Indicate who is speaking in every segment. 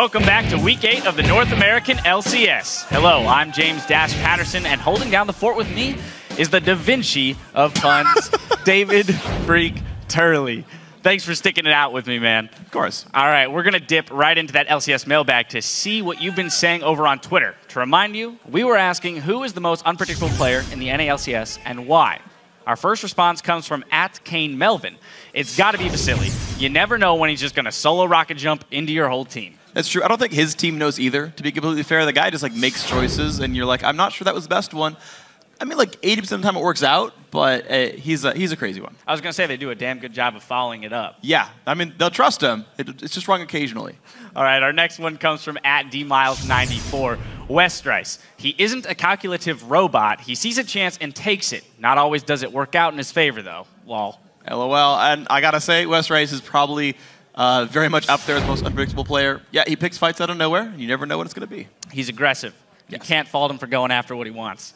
Speaker 1: Welcome back to week eight of the North American LCS. Hello, I'm James Dash Patterson, and holding down the fort with me is the Da Vinci of puns, David Phreak Turley. Thanks for sticking it out with me, man.
Speaker 2: Of course.
Speaker 1: All right, we're going to dip right into that LCS mailbag to see what you've been saying over on Twitter. To remind you, we were asking who is the most unpredictable player in the NALCS and why. Our first response comes from at Kane Melvin. It's got to be Vasilii. You never know when he's just going to solo rocket jump into your whole team.
Speaker 2: That's true. I don't think his team knows either, to be completely fair. The guy just like makes choices, and you're like, I'm not sure that was the best one. I mean, like 80% of the time it works out, but uh, he's a, he's a crazy one.
Speaker 1: I was going to say they do a damn good job of following it up.
Speaker 2: Yeah, I mean, they'll trust him. It, it's just wrong occasionally.
Speaker 1: All right, our next one comes from at dmiles94. West Westrice. He isn't a calculative robot. He sees a chance and takes it. Not always does it work out in his favor, though. Lol.
Speaker 2: LOL. And I gotta say, West Westrice is probably uh, very much up there as the most unpredictable player. Yeah, he picks fights out of nowhere, and you never know what it's gonna be.
Speaker 1: He's aggressive. You can't fault him for going after what he wants.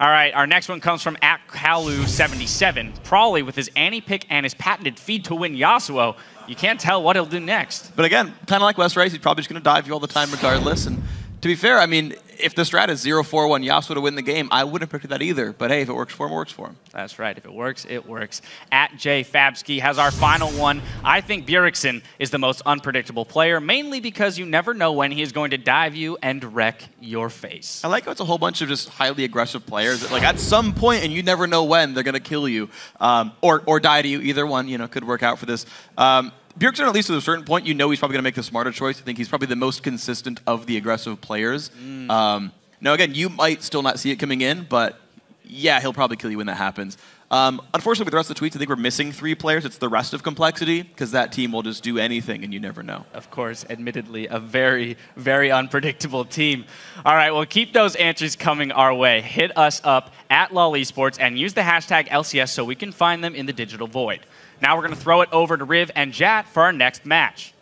Speaker 1: All right, our next one comes from at Kalu77. Pr0lly with his Annie pick and his patented feed to win Yasuo. You can't tell what he'll do next.
Speaker 2: But again, kind of like Westrice, he's probably just gonna dive you all the time regardless. And to be fair, I mean, if the strat is 0-4-1 Yasuo to win the game, I wouldn't have picked that either. But hey, if it works for him, it works for him.
Speaker 1: That's right. If it works, it works. At Jay Fabsky has our final one. I think Bjergsen is the most unpredictable player, mainly because you never know when he is going to dive you and wreck your face.
Speaker 2: I like how it's a whole bunch of just highly aggressive players that, like, at some point, and you never know when, they're going to kill you um, or, or die to you. Either one, you know, could work out for this. Um, Bjergsen, at least to a certain point, you know he's probably going to make the smarter choice. I think he's probably the most consistent of the aggressive players. Um, now, again, you might still not see it coming in, but yeah, he'll probably kill you when that happens. Um, unfortunately, with the rest of the tweets, I think we're missing three players. It's the rest of complexity because that team will just do anything, and you never know.
Speaker 1: Of course, admittedly, a very, very unpredictable team. All right, well, keep those answers coming our way. Hit us up at LOL Esports and use the hashtag LCS so we can find them in the digital void. Now we're going to throw it over to Riv and Jatt for our next match.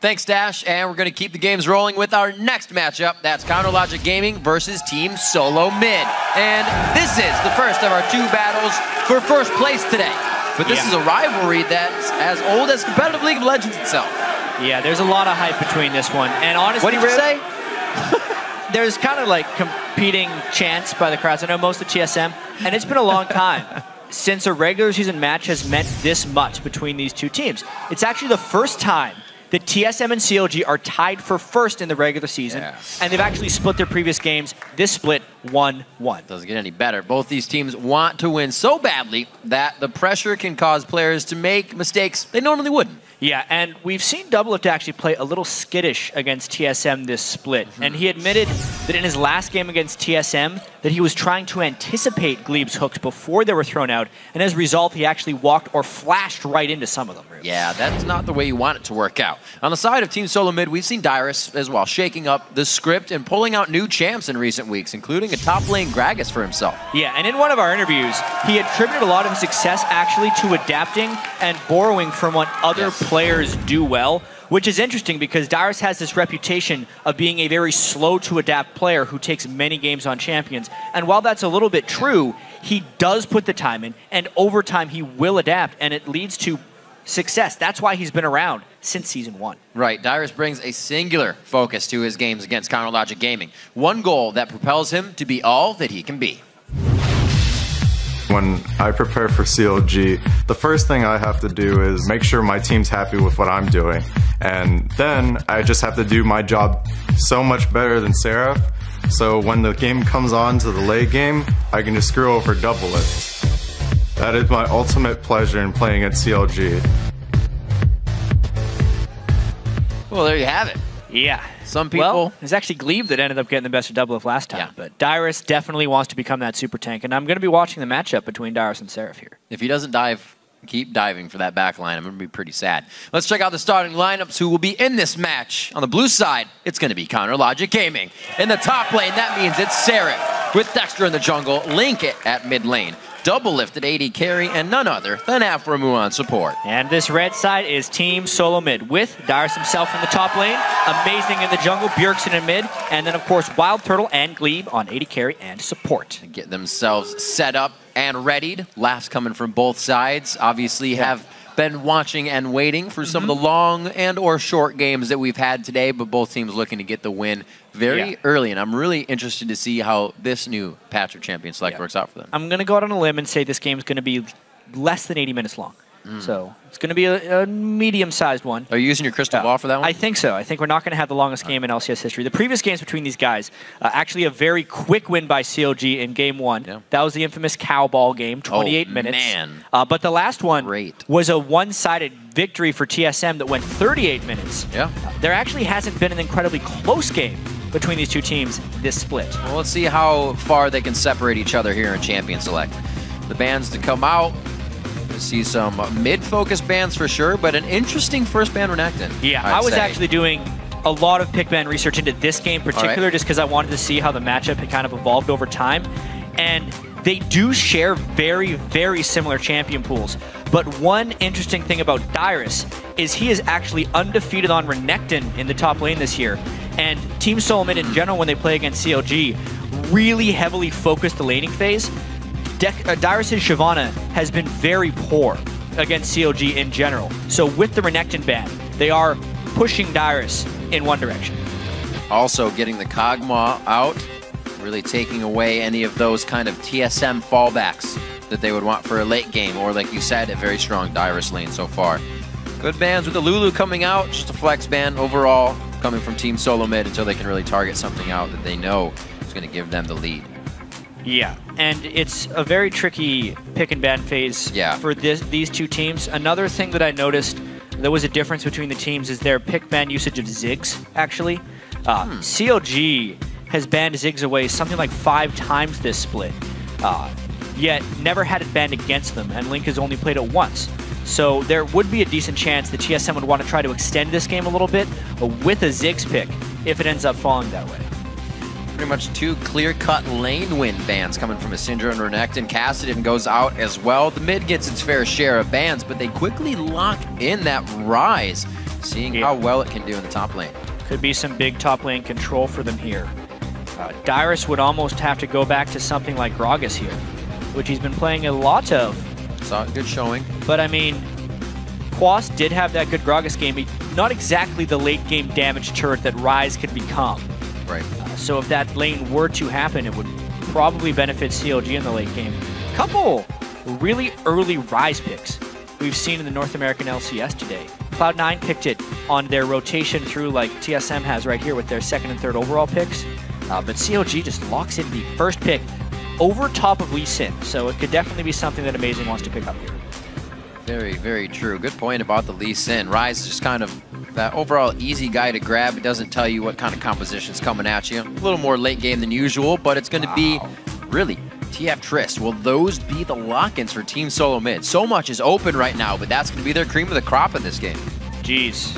Speaker 3: Thanks, Dash. And we're going to keep the games rolling with our next matchup. That's Counter Logic Gaming versus Team Solo Mid. And this is the first of our two battles for first place today. But this
Speaker 1: Yeah.
Speaker 3: is a rivalry that's as old as competitive League of Legends itself.
Speaker 4: Yeah, there's a lot of hype between this one. And honestly,
Speaker 3: What did you
Speaker 4: Riv,
Speaker 3: say?
Speaker 4: there's kind of like competing chants by the crowds. I know most of TSM, and it's been a long time since a regular season match has meant this much between these two teams. It's actually the first time that TSM and CLG are tied for first in the regular season,
Speaker 3: Yeah.
Speaker 4: and they've actually split their previous games. This split 1 1.
Speaker 3: Doesn't get any better. Both these teams want to win so badly that the pressure can cause players to make mistakes they normally wouldn't.
Speaker 4: Yeah, and we've seen Doublelift actually play a little skittish against TSM this split. Mm-hmm. And he admitted that in his last game against TSM that he was trying to anticipate Gleeb's hooks before they were thrown out, and as a result, he actually walked or flashed right into some of them.
Speaker 3: Yeah, that's not the way you want it to work out. On the side of Team Solo Mid, we've seen Dyrus as well shaking up the script and pulling out new champs in recent weeks, including a top lane Gragas for himself.
Speaker 4: Yeah, and in one of our interviews, he attributed a lot of his success actually to adapting and borrowing from what other
Speaker 3: Yes.
Speaker 4: players do well, which is interesting because Dyrus has this reputation of being a very slow to adapt player who takes many games on champions. And while that's a little bit true, he does put the time in, and over time he will adapt, and it leads to success. That's why he's been around since season one.
Speaker 3: Right, Dyrus brings a singular focus to his games against Counter Logic Gaming. One goal that propels him to be all that he can be.
Speaker 5: When I prepare for CLG, the first thing I have to do is make sure my team's happy with what I'm doing. And then I just have to do my job so much better than Seraph. So when the game comes on to the late game, I can just screw over double it. That is my ultimate pleasure in playing at CLG.
Speaker 3: Well, there you have it.
Speaker 4: Yeah.
Speaker 3: Some people.
Speaker 4: Well, it's actually Gleeb that ended up getting the best of double of last time.
Speaker 3: Yeah.
Speaker 4: But Dyrus definitely wants to become that super tank. And I'm going to be watching the matchup between Dyrus and Seraph here.
Speaker 3: If he doesn't dive, keep diving for that back line. I'm going to be pretty sad. Let's check out the starting lineups who will be in this match. On the blue side, it's going to be Counter Logic Gaming. In the top lane, that means it's Seraph with Dexter in the jungle, Link at mid lane, double lifted AD carry, and none other than Aphromoo on support.
Speaker 4: And this red side is Team Solo Mid with Dyrus himself in the top lane, Amazing in the jungle, Bjergsen in mid, and then of course Wild Turtle and Gleeb on AD carry and support.
Speaker 3: Get themselves set up and readied. Last coming from both sides. Obviously, have been watching and waiting for some
Speaker 4: Mm-hmm.
Speaker 3: of the long and or short games that we've had today, but both teams looking to get the win very
Speaker 4: Yeah.
Speaker 3: early. And I'm really interested to see how this new patch of Champion Select
Speaker 4: Yeah.
Speaker 3: works out for them.
Speaker 4: I'm going to go out on a limb and say this game's going to be less than 80 minutes long. So it's going to be a, a medium-sized one.
Speaker 3: Are you using your crystal ball for that one?
Speaker 4: I think so. I think we're not going to have the longest game in LCS history. The previous games between these guys, uh, actually a very quick win by CLG in game one.
Speaker 3: Yeah.
Speaker 4: That was the infamous cow ball game, 28
Speaker 3: Oh,
Speaker 4: minutes.
Speaker 3: man.
Speaker 4: Uh, but the last one
Speaker 3: Great.
Speaker 4: was a one-sided victory for TSM that went 38 minutes.
Speaker 3: Yeah.
Speaker 4: Uh, there actually hasn't been an incredibly close game between these two teams this split.
Speaker 3: Well, let's see how far they can separate each other here in Champion Select. The bands to come out. See some mid-focus bands for sure, but an interesting first band Renekton.
Speaker 4: Yeah,
Speaker 3: I'd
Speaker 4: I was
Speaker 3: say.
Speaker 4: actually doing a lot of pick band research into this game in particular just because I wanted to see how the matchup had kind of evolved over time. And they do share very, very similar champion pools. But one interesting thing about Dyrus is he is actually undefeated on Renekton in the top lane this year. And Team Solomid in general, when they play against CLG, really heavily focus the laning phase. Dec- uh, Dyrus' Shyvana has been very poor against CLG in general. So with the Renekton ban, they are pushing Dyrus in one direction.
Speaker 3: Also, getting the Kog'Maw out, really taking away any of those kind of TSM fallbacks that they would want for a late game, or like you said, a very strong Dyrus lane so far. Good bans with the Lulu coming out, just a flex ban overall, coming from Team Solo Mid until they can really target something out that they know is going to give them the lead.
Speaker 4: Yeah, and it's a very tricky pick and ban phase
Speaker 3: Yeah.
Speaker 4: for this, these two teams. Another thing that I noticed there was a difference between the teams is their pick ban usage of Ziggs, actually. Uh, CLG has banned Ziggs away something like five times this split, uh, yet never had it banned against them, and Link has only played it once. So there would be a decent chance that TSM would want to try to extend this game a little bit with a Ziggs pick if it ends up falling that way.
Speaker 3: Pretty much two clear-cut lane win bans coming from Asindra and Renekton. Kassadin goes out as well. The mid gets its fair share of bans, but they quickly lock in that Ryze, seeing
Speaker 4: Yeah.
Speaker 3: how well it can do in the top lane.
Speaker 4: Could be some big top lane control for them here. Uh, Dyrus would almost have to go back to something like Gragas here, which he's been playing a lot of.
Speaker 3: Saw a good showing.
Speaker 4: But I mean, Quas did have that good Gragas game, but not exactly the late game damage turret that Ryze could become.
Speaker 3: Right.
Speaker 4: Uh, so if that lane were to happen, it would probably benefit CLG in the late game. Couple really early Ryze picks we've seen in the North American LCS today. Cloud9 picked it on their rotation through like TSM has right here with their second and third overall picks. Uh, but CLG just locks in the first pick over top of Lee Sin. So it could definitely be something that Amazing wants to pick up here.
Speaker 3: Very, very true. Good point about the Lee Sin. Ryze is just kind of that overall easy guy to grab. It doesn't tell you what kind of composition's coming at you. A little more late game than usual, but it's going to be really TF Trist. Will those be the lock-ins for Team Solo Mid? So much is open right now, but that's going to be their cream of the crop in this game.
Speaker 4: Jeez.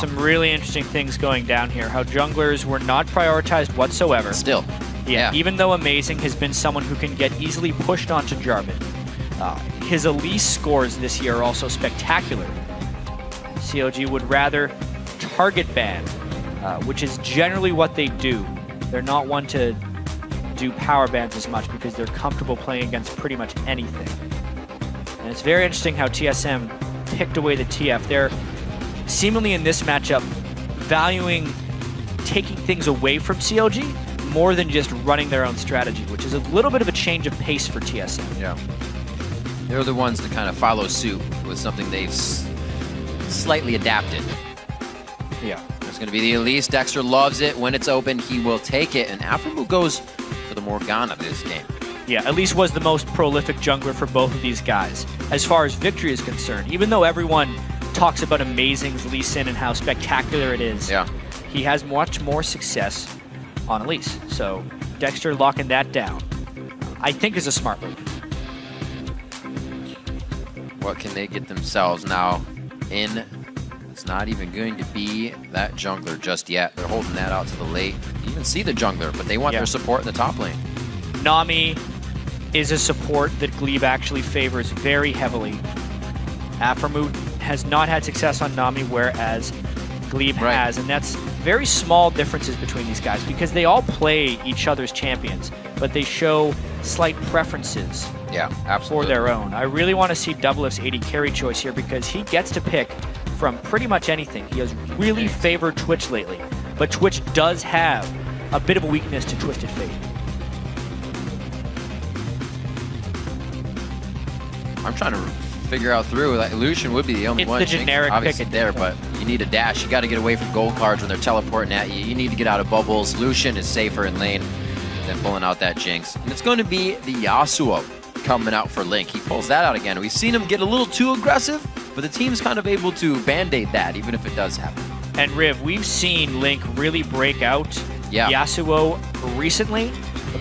Speaker 4: Some really interesting things going down here. How junglers were not prioritized whatsoever.
Speaker 3: Still,
Speaker 4: Yeah, even though Amazing has been someone who can get easily pushed onto Jarvan, uh, his Elise scores this year are also spectacular. COG would rather target ban, uh, which is generally what they do. They're not one to do power bans as much because they're comfortable playing against pretty much anything. And it's very interesting how TSM picked away the TF. They're seemingly in this matchup valuing taking things away from CLG more than just running their own strategy, which is a little bit of a change of pace for TSM.
Speaker 3: Yeah. They're the ones to kind of follow suit with something they've slightly adapted.
Speaker 4: Yeah.
Speaker 3: It's going to be the Elise. Dexter loves it. When it's open, he will take it. And Aphromoo goes for the Morgana this game.
Speaker 4: Yeah, Elise was the most prolific jungler for both of these guys. As far as victory is concerned, even though everyone talks about amazing Lee Sin and how spectacular it is,
Speaker 3: Yeah.
Speaker 4: he has much more success on Elise. So Dexter locking that down, I think is a smart move.
Speaker 3: What can they get themselves now in? It's not even going to be that jungler just yet. They're holding that out to the late. You even see the jungler, but they want
Speaker 4: Yeah.
Speaker 3: their support in the top lane.
Speaker 4: Nami is a support that Gleeb actually favors very heavily. Aphromoot has not had success on Nami, whereas Gleeb
Speaker 3: Right.
Speaker 4: has, and that's very small differences between these guys because they all play each other's champions, but they show slight preferences
Speaker 3: Yeah,
Speaker 4: for their own. I really want to see Doublelift's AD carry choice here because he gets to pick from pretty much anything. He has really favored Twitch lately, but Twitch does have a bit of a weakness to Twisted Fate.
Speaker 3: I'm trying to figure out through. Like, Lucian would be the only
Speaker 4: It's
Speaker 3: one.
Speaker 4: the
Speaker 3: Jinx,
Speaker 4: generic pick
Speaker 3: obviously
Speaker 4: at
Speaker 3: there, but you need a dash. You got to get away from gold cards when they're teleporting at you. You need to get out of bubbles. Lucian is safer in lane than pulling out that Jinx. And it's going to be the Yasuo coming out for Link. He pulls that out again. We've seen him get a little too aggressive, but the team's kind of able to band-aid that, even if it does happen.
Speaker 4: And Riv, we've seen Link really break out
Speaker 3: Yeah.
Speaker 4: Yasuo recently,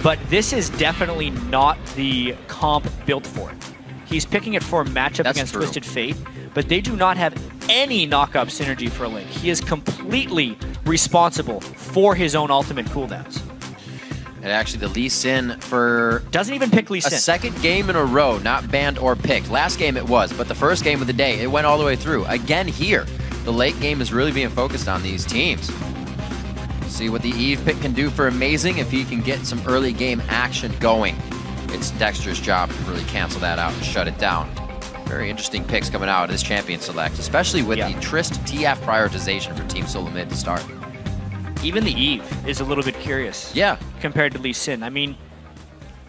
Speaker 4: but this is definitely not the comp built for it. He's picking it for a matchup
Speaker 3: That's
Speaker 4: against
Speaker 3: true.
Speaker 4: Twisted Fate, but they do not have any knockup synergy for Link. He is completely responsible for his own ultimate cooldowns.
Speaker 3: And actually, the Lee Sin for
Speaker 4: Doesn't even pick Lee
Speaker 3: a second game in a row, not banned or picked. Last game it was, but the first game of the day, it went all the way through. Again here, the late game is really being focused on these teams. See what the Eve pick can do for Amazing if he can get some early game action going. It's Dexter's job to really cancel that out and shut it down. Very interesting picks coming out of this champion select, especially with
Speaker 4: Yeah.
Speaker 3: the Trist TF prioritization for Team Solo Mid to start.
Speaker 4: Even the Eve is a little bit curious.
Speaker 3: Yeah,
Speaker 4: compared to Lee Sin. I mean,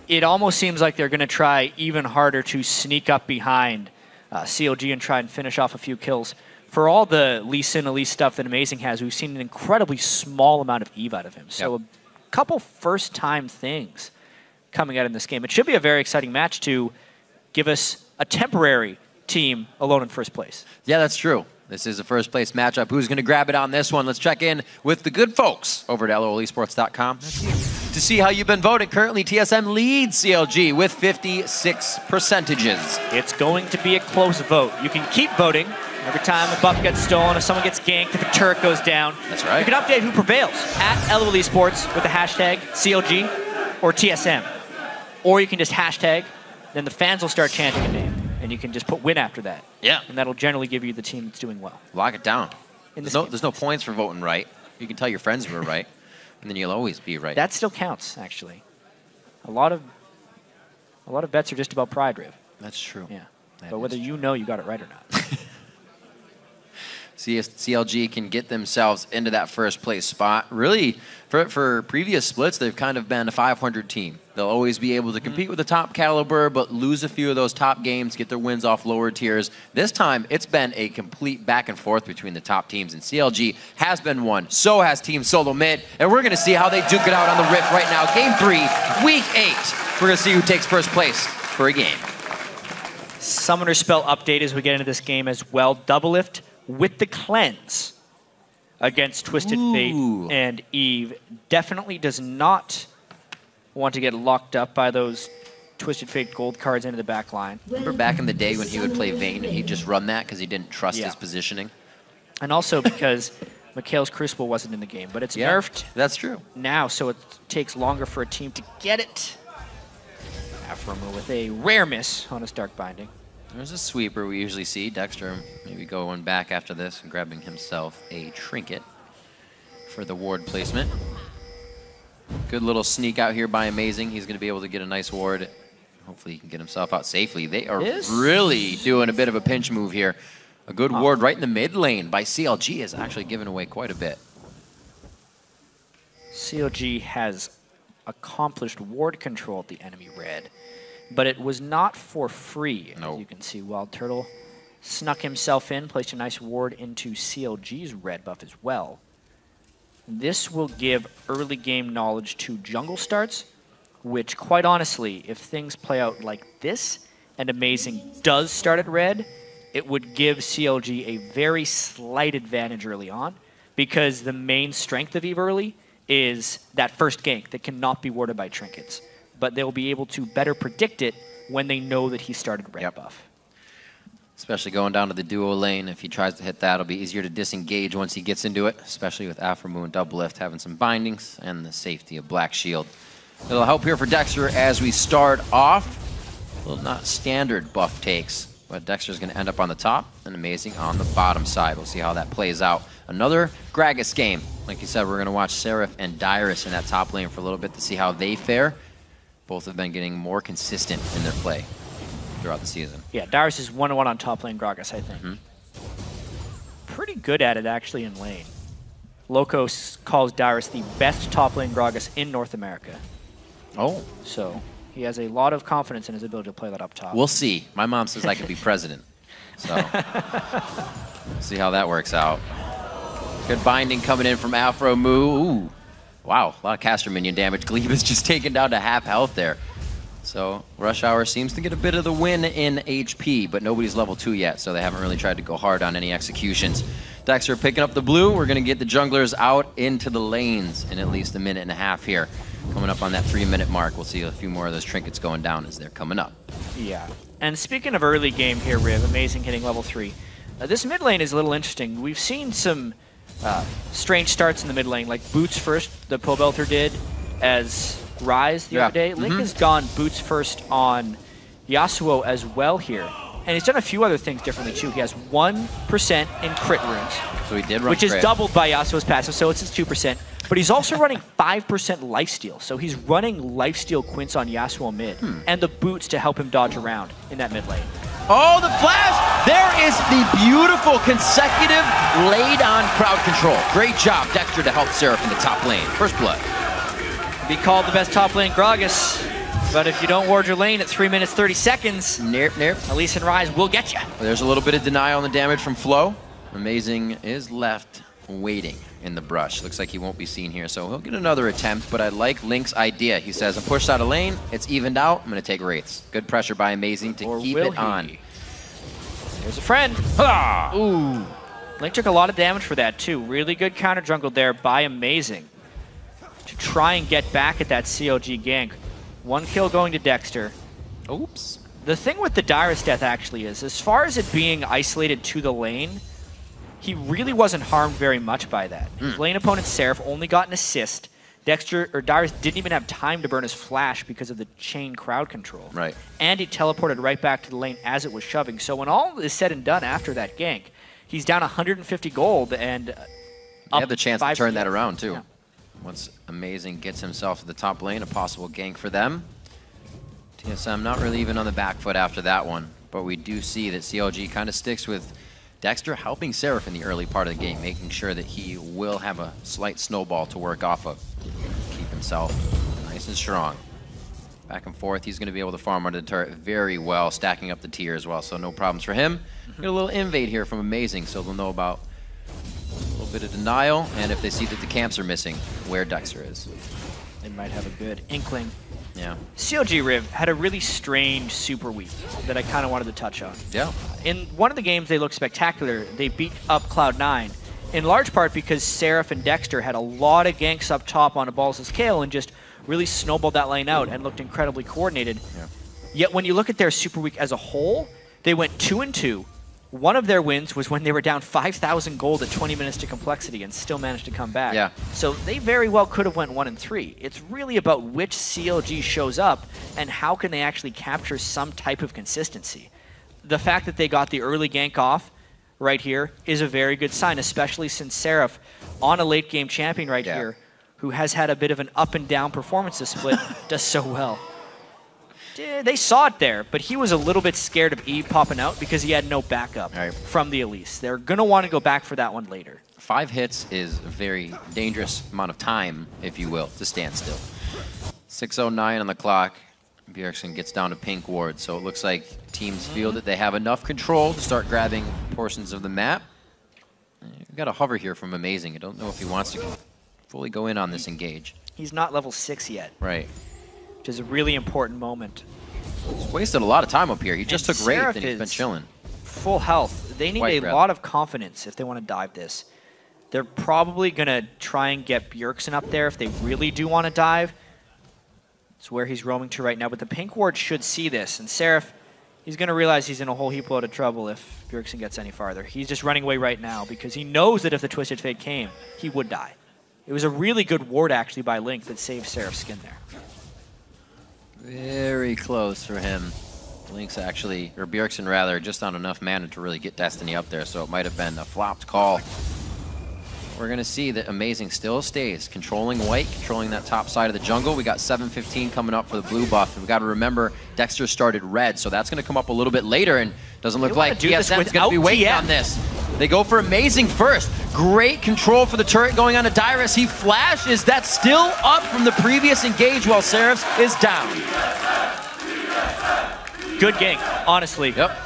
Speaker 4: it almost seems like they're going to try even harder to sneak up behind uh, CLG and try and finish off a few kills. For all the Lee Sin Elise stuff that Amazing has, we've seen an incredibly small amount of Eve out of him. So
Speaker 3: Yep.
Speaker 4: a couple first time things coming out in this game. It should be a very exciting match to give us a temporary team alone in first place.
Speaker 3: Yeah, that's true. This is a first place matchup. Who's going to grab it on this one? Let's check in with the good folks over at LOLesports.com to see how you've been voting. Currently, TSM leads CLG with 56 percentages.
Speaker 4: It's going to be a close vote. You can keep voting every time a buff gets stolen, if someone gets ganked, if a turret goes down.
Speaker 3: That's right.
Speaker 4: You can update who prevails at LOL Esports with the hashtag CLG or TSM. Or you can just hashtag, then the fans will start chanting a name, and you can just put win after that.
Speaker 3: Yeah.
Speaker 4: And that'll generally give you the team that's doing well.
Speaker 3: Lock it down. There's no,
Speaker 4: game.
Speaker 3: there's no points for voting right. You can tell your friends were right, and then you'll always be right.
Speaker 4: That still counts, actually. A lot of a lot of bets are just about pride, Riv.
Speaker 3: That's true.
Speaker 4: Yeah.
Speaker 3: That
Speaker 4: but whether
Speaker 3: is
Speaker 4: you know you got it right or not.
Speaker 3: if CLG can get themselves into that first place spot. Really, for, for previous splits, they've kind of been a 500 team. They'll always be able to mm-hmm. compete with the top caliber, but lose a few of those top games, get their wins off lower tiers. This time, it's been a complete back and forth between the top teams, and CLG has been one. So has Team Solo Mid, and we're going to see how they duke it out on the Rift right now. Game three, week eight. We're going to see who takes first place for a game.
Speaker 4: Summoner spell update as we get into this game as well. Doublelift with the cleanse against Twisted
Speaker 3: Ooh.
Speaker 4: Fate and Eve. Definitely does not want to get locked up by those Twisted Fate gold cards into the back line.
Speaker 3: Remember back in the day when he would play Vayne and he'd just run that because he didn't trust
Speaker 4: Yeah.
Speaker 3: his positioning?
Speaker 4: And also because Mikael's Crucible wasn't in the game, but it's nerfed
Speaker 3: That's true.
Speaker 4: now, so it takes longer for a team to get it. Aphromoo with a rare miss on his Dark Binding.
Speaker 3: There's a sweeper we usually see. Dexter maybe going back after this and grabbing himself a trinket for the ward placement. Good little sneak out here by Amazing. He's going to be able to get a nice ward. Hopefully he can get himself out safely. They are really doing a bit of a pinch move here. A good uh, ward right in the mid lane by CLG is actually giving away quite a bit.
Speaker 4: CLG has accomplished ward control at the enemy red, but it was not for free.
Speaker 3: No.
Speaker 4: As you can see, Wild Turtle snuck himself in, placed a nice ward into CLG's red buff as well. This will give early game knowledge to jungle starts, which, quite honestly, if things play out like this and Amazing does start at red, it would give CLG a very slight advantage early on because the main strength of Eve early is that first gank that cannot be warded by trinkets. But they'll be able to better predict it when they know that he started red
Speaker 3: Yep.
Speaker 4: buff.
Speaker 3: Especially going down to the duo lane. If he tries to hit that, it'll be easier to disengage once he gets into it, especially with Afro Moon Double Lift having some bindings and the safety of Black Shield. It'll help here for Dexter as we start off. Well, not standard buff takes, but Dexter's going to end up on the top and Amazing on the bottom side. We'll see how that plays out. Another Gragas game. Like you said, we're going to watch Seraph and Dyrus in that top lane for a little bit to see how they fare. Both have been getting more consistent in their play throughout the season.
Speaker 4: Yeah, Dyrus is one to one on top lane Gragas, I think.
Speaker 3: Mm-hmm.
Speaker 4: Pretty good at it actually in lane. Locos calls Dyrus the best top lane Gragas in North America.
Speaker 3: Oh.
Speaker 4: So he has a lot of confidence in his ability to play that up top.
Speaker 3: We'll see. My mom says I could be president. So see how that works out. Good binding coming in from Aphromoo. Ooh. Wow, a lot of caster minion damage. Gleeb is just taken down to half health there. So Rush Hour seems to get a bit of the win in HP, but nobody's level 2 yet, so they haven't really tried to go hard on any executions. Dexter picking up the blue. We're going to get the junglers out into the lanes in at least a minute and a half here. Coming up on that three-minute mark, we'll see a few more of those trinkets going down as they're coming up.
Speaker 4: Yeah. And speaking of early game here, Riv, amazing hitting level 3. Uh, this mid lane is a little interesting. We've seen some uh, strange starts in the mid lane, like Boots first, the Pobelter did as Ryze the
Speaker 3: Yeah.
Speaker 4: other day. Link
Speaker 3: Mhm.
Speaker 4: has gone Boots first on Yasuo as well here. And he's done a few other things differently too. He has 1% in crit runes,
Speaker 3: So he did run
Speaker 4: which is doubled by Yasuo's passive, so it's his 2%. But he's also running 5% lifesteal, so he's running lifesteal quints on Yasuo mid,
Speaker 3: Hmm.
Speaker 4: and the boots to help him dodge around in that mid lane.
Speaker 3: Oh, the flash! There is the beautiful consecutive laid on crowd control. Great job, Dexter, to help Seraph in the top lane. First blood.
Speaker 4: Be called the best top lane Gragas, but if you don't ward your lane at 3 minutes 30 seconds,
Speaker 3: Nerp, nerp.
Speaker 4: Elise and Ryze will get you.
Speaker 3: There's a little bit of denial on the damage from Flo. Amazing is left waiting in the brush. Looks like he won't be seen here, so he'll get another attempt, but I like Link's idea. He says, I'm pushed out of lane, it's evened out, I'm going to take Wraiths. Good pressure by Amazing to
Speaker 4: Or
Speaker 3: keep it on.
Speaker 4: he? There's a friend. Ooh. Link took a lot of damage for that too. Really good counter jungle there by Amazing to try and get back at that CLG gank. One kill going to Dexter.
Speaker 3: Oops.
Speaker 4: The thing with the Dyrus death actually is, as far as it being isolated to the lane, he really wasn't harmed very much by that. His lane opponent Seraph only got an assist. Dexter or Dyrus didn't even have time to burn his flash because of the chain crowd control.
Speaker 3: Right.
Speaker 4: And he teleported right back to the lane as it was shoving. So when all is said and done after that gank, he's down 150 gold and uh,
Speaker 3: They have the chance to turn that around, too.
Speaker 4: Yeah.
Speaker 3: Once Amazing gets himself to the top lane, a possible gank for them. TSM not really even on the back foot after that one, but we do see that CLG kind of sticks with Dexter helping Seraph in the early part of the game, making sure that he will have a slight snowball to work off of. Keep himself nice and strong. Back and forth, he's going to be able to farm under the turret very well, stacking up the tier as well, so no problems for him. Mm-hmm. Get a little invade here from Amazing, so they'll know about a little bit of denial, and if they see that the camps are missing, where Dexter is.
Speaker 4: They might have a good inkling.
Speaker 3: Yeah.
Speaker 4: CLG Riv had a really strange super week that I kind of wanted to touch on.
Speaker 3: Yeah.
Speaker 4: In one of the games, they looked spectacular. They beat up Cloud9, in large part because Seraph and Dexter had a lot of ganks up top on a Balls' Kayle and just really snowballed that lane out and looked incredibly coordinated.
Speaker 3: Yeah.
Speaker 4: Yet when you look at their super week as a whole, they went 2 and 2. One of their wins was when they were down 5,000 gold at 20 minutes to complexity and still managed to come back.
Speaker 3: Yeah.
Speaker 4: So they very well could have went 1 and 3. It's really about which CLG shows up and how can they actually capture some type of consistency. The fact that they got the early gank off right here is a very good sign, especially since Seraph on a late game champion right
Speaker 3: Yeah.
Speaker 4: here who has had a bit of an up and down performance this split does so well. Eh, They saw it there, but he was a little bit scared of Eve popping out because he had no backup
Speaker 3: Right.
Speaker 4: from the Elise. They're going to want to go back for that one later.
Speaker 3: Five hits is a very dangerous amount of time, if you will, to stand still. 6.09 on the clock. Bjergsen gets down to pink ward, so it looks like teams feel that they have enough control to start grabbing portions of the map. We've got a hover here from Amazing. I don't know if he wants to fully go in on this engage.
Speaker 4: He's not level 6 yet,
Speaker 3: Right.
Speaker 4: Which is a really important moment.
Speaker 3: He's wasted a lot of time up here. He just
Speaker 4: And
Speaker 3: took Wraith and he's been chilling.
Speaker 4: Full health. They need
Speaker 3: Quite
Speaker 4: a
Speaker 3: rather.
Speaker 4: lot of confidence if they want to dive this. They're probably going to try and get Bjergsen up there if they really do want to dive. It's where he's roaming to right now, but the pink ward should see this. And Seraph, he's going to realize he's in a whole heap load of trouble if Bjergsen gets any farther. He's just running away right now because he knows that if the Twisted Fate came, he would die. It was a really good ward actually by Link that saved Seraph's skin there.
Speaker 3: Very close for him. Link's actually, or Bjergsen rather, just on enough mana to really get Destiny up there, so it might have been a flopped call. we're going to see that Amazing still stays controlling white, controlling that top side of the jungle. We got 715 coming up for the blue buff. We've got to remember Dexter started red, so that's going to come up a little bit later and doesn't look like TSM's going to be waiting on this. They go for Amazing first. Great control for the turret going on to Dyrus. He flashes. That's still up from the previous engage while Seraphs is down.
Speaker 4: Good gank, honestly.
Speaker 3: Yep.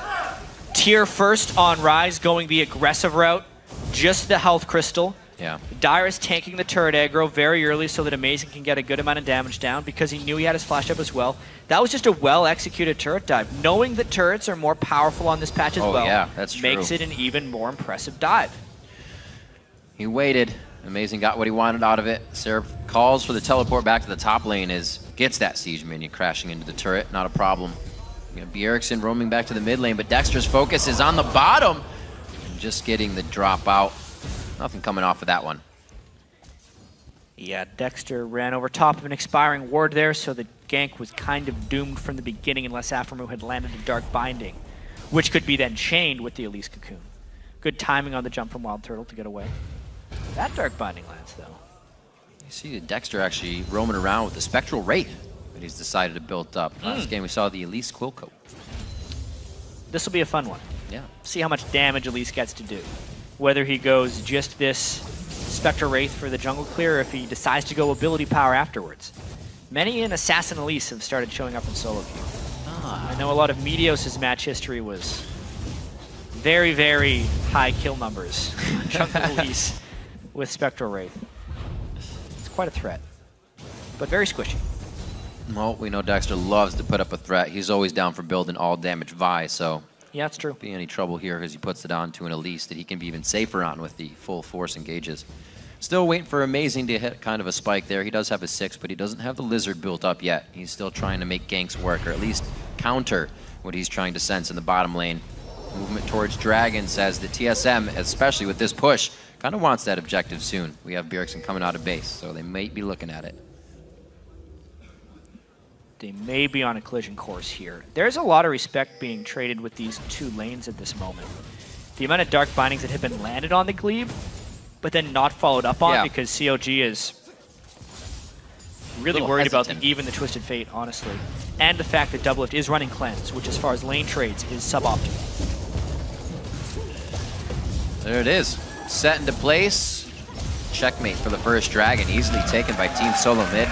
Speaker 4: Tier first on Ryze going the aggressive route. Just the health crystal.
Speaker 3: Yeah.
Speaker 4: Dyrus tanking the turret aggro very early so that Amazing can get a good amount of damage down because he knew he had his flash up as well. That was just a well-executed turret dive. Knowing that turrets are more powerful on this patch as
Speaker 3: Oh,
Speaker 4: well
Speaker 3: yeah, that's
Speaker 4: makes
Speaker 3: true.
Speaker 4: it an even more impressive dive.
Speaker 3: He waited. Amazing got what he wanted out of it. Seraph calls for the teleport back to the top lane as gets that siege minion crashing into the turret. Not a problem. Got Bjergsen roaming back to the mid lane, but Dexter's focus is on the bottom. And just getting the drop out. Nothing coming off of that one.
Speaker 4: Yeah, Dexter ran over top of an expiring ward there, so the gank was kind of doomed from the beginning unless Aphromoo had landed a Dark Binding, which could be then chained with the Elise Cocoon. Good timing on the jump from Wild Turtle to get away. That Dark Binding lands, though.
Speaker 3: You see Dexter actually roaming around with the Spectral Wraith that he's decided to build up. Hmm. Last game we saw the Elise Quillcoat.
Speaker 4: This will be a fun one.
Speaker 3: Yeah.
Speaker 4: See how much damage Elise gets to do. Whether he goes just this Spectre Wraith for the jungle clear, or if he decides to go ability power afterwards. Many in Assassin Elise have started showing up in solo queue. Ah. I know a lot of Meteos' match history was very, very high kill numbers. Jungle Elise with Spectral Wraith. It's quite a threat, but very squishy.
Speaker 3: Well, we know Dexter loves to put up a threat. He's always down for building all damage Vi, so
Speaker 4: Yeah, it's true.
Speaker 3: be any trouble here because he puts it on to an Elise that he can be even safer on with the full force engages. Still waiting for Amazing to hit kind of a spike there. He does have a six, but he doesn't have the lizard built up yet. He's still trying to make ganks work, or at least counter what he's trying to sense in the bottom lane. Movement towards Dragon says the TSM, especially with this push, kind of wants that objective soon. We have Bjergsen coming out of base, so they might be looking at it.
Speaker 4: They may be on a collision course here. There's a lot of respect being traded with these two lanes at this moment. The amount of dark bindings that have been landed on the Gleeb, but then not followed up on
Speaker 3: Yeah.
Speaker 4: because COG is really worried about the, even the Twisted Fate, honestly. And the fact that Doublelift is running Cleanse, which as far as lane trades is suboptimal.
Speaker 3: There it is. Set into place. Checkmate for the first dragon. Easily taken by Team Solo Mid.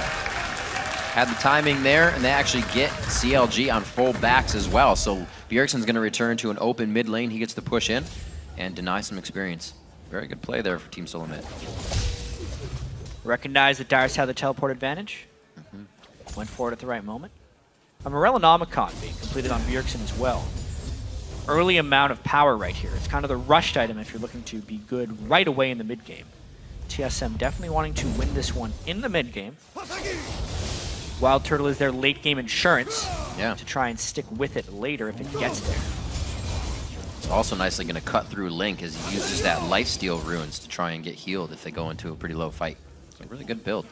Speaker 3: Had the timing there, and they actually get CLG on full backs as well. So Bjergsen's going to return to an open mid lane. He gets to push in and deny some experience. Very good play there for Team Solo Mid.
Speaker 4: Recognize that Dyrus had the teleport advantage. Mm-hmm. Went for it at the right moment. A Morellonomicon being completed on Bjergsen as well. Early amount of power right here. It's kind of the rushed item if you're looking to be good right away in the mid game. TSM definitely wanting to win this one in the mid game. Wild Turtle is their late game insurance
Speaker 3: Yeah.
Speaker 4: to try and stick with it later if it gets there.
Speaker 3: It's also nicely going to cut through Link as he uses that lifesteal runes to try and get healed if they go into a pretty low fight. It's a really good build.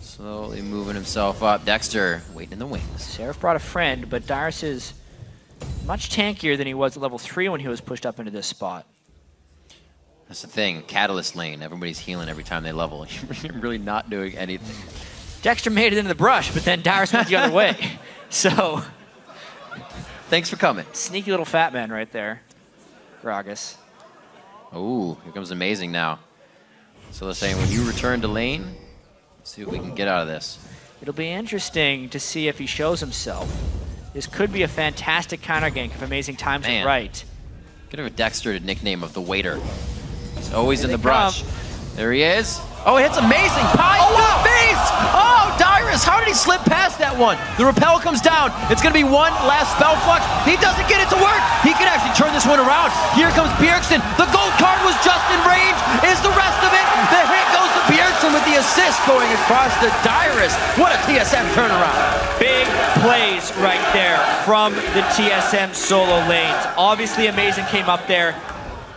Speaker 3: Slowly moving himself up. Dexter waiting in the wings.
Speaker 4: Seraph brought a friend, but Dyrus is much tankier than he was at level 3 when he was pushed up into this spot.
Speaker 3: That's the thing. Catalyst lane. Everybody's healing every time they level. You're really not doing anything.
Speaker 4: Dexter made it into the brush, but then Dyrus went the other way. So,
Speaker 3: Thanks for coming.
Speaker 4: sneaky little fat man right there. Gragas.
Speaker 3: Ooh, here comes amazing now. So they're saying when you return to lane, let's see what we can get out of this.
Speaker 4: It'll be interesting to see if he shows himself. This could be a fantastic counter gank if Amazing times
Speaker 3: Man.
Speaker 4: it right.
Speaker 3: Give a Dexter nickname of the waiter. He's always in the brush. There he is. Oh, it's amazing. Pie oh, in the face. Oh, Dyrus, how did he slip past that one? The repel comes down. It's going to be one last spell flux. He doesn't get it to work. He can actually turn this one around. Here comes Bjergsen. The gold card was just in range. Is the rest of it? The hit goes to Bjergsen with the assist going across to Dyrus. What a TSM turnaround.
Speaker 4: Big plays right there from the TSM solo lanes. Obviously, Amazing came up there,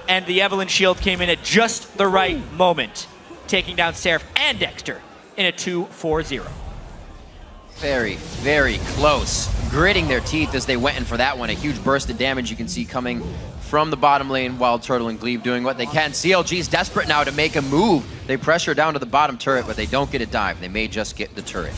Speaker 4: and the Evelyn Shield came in at just the right moment, taking down Seraph and Dexter in a 2-4-0.
Speaker 3: Very, very close. Gritting their teeth as they went in for that one. A huge burst of damage you can see coming from the bottom lane Wild Turtle and Gleeb doing what they can. CLG's desperate now to make a move. They pressure down to the bottom turret, but they don't get a dive. They may just get the turret.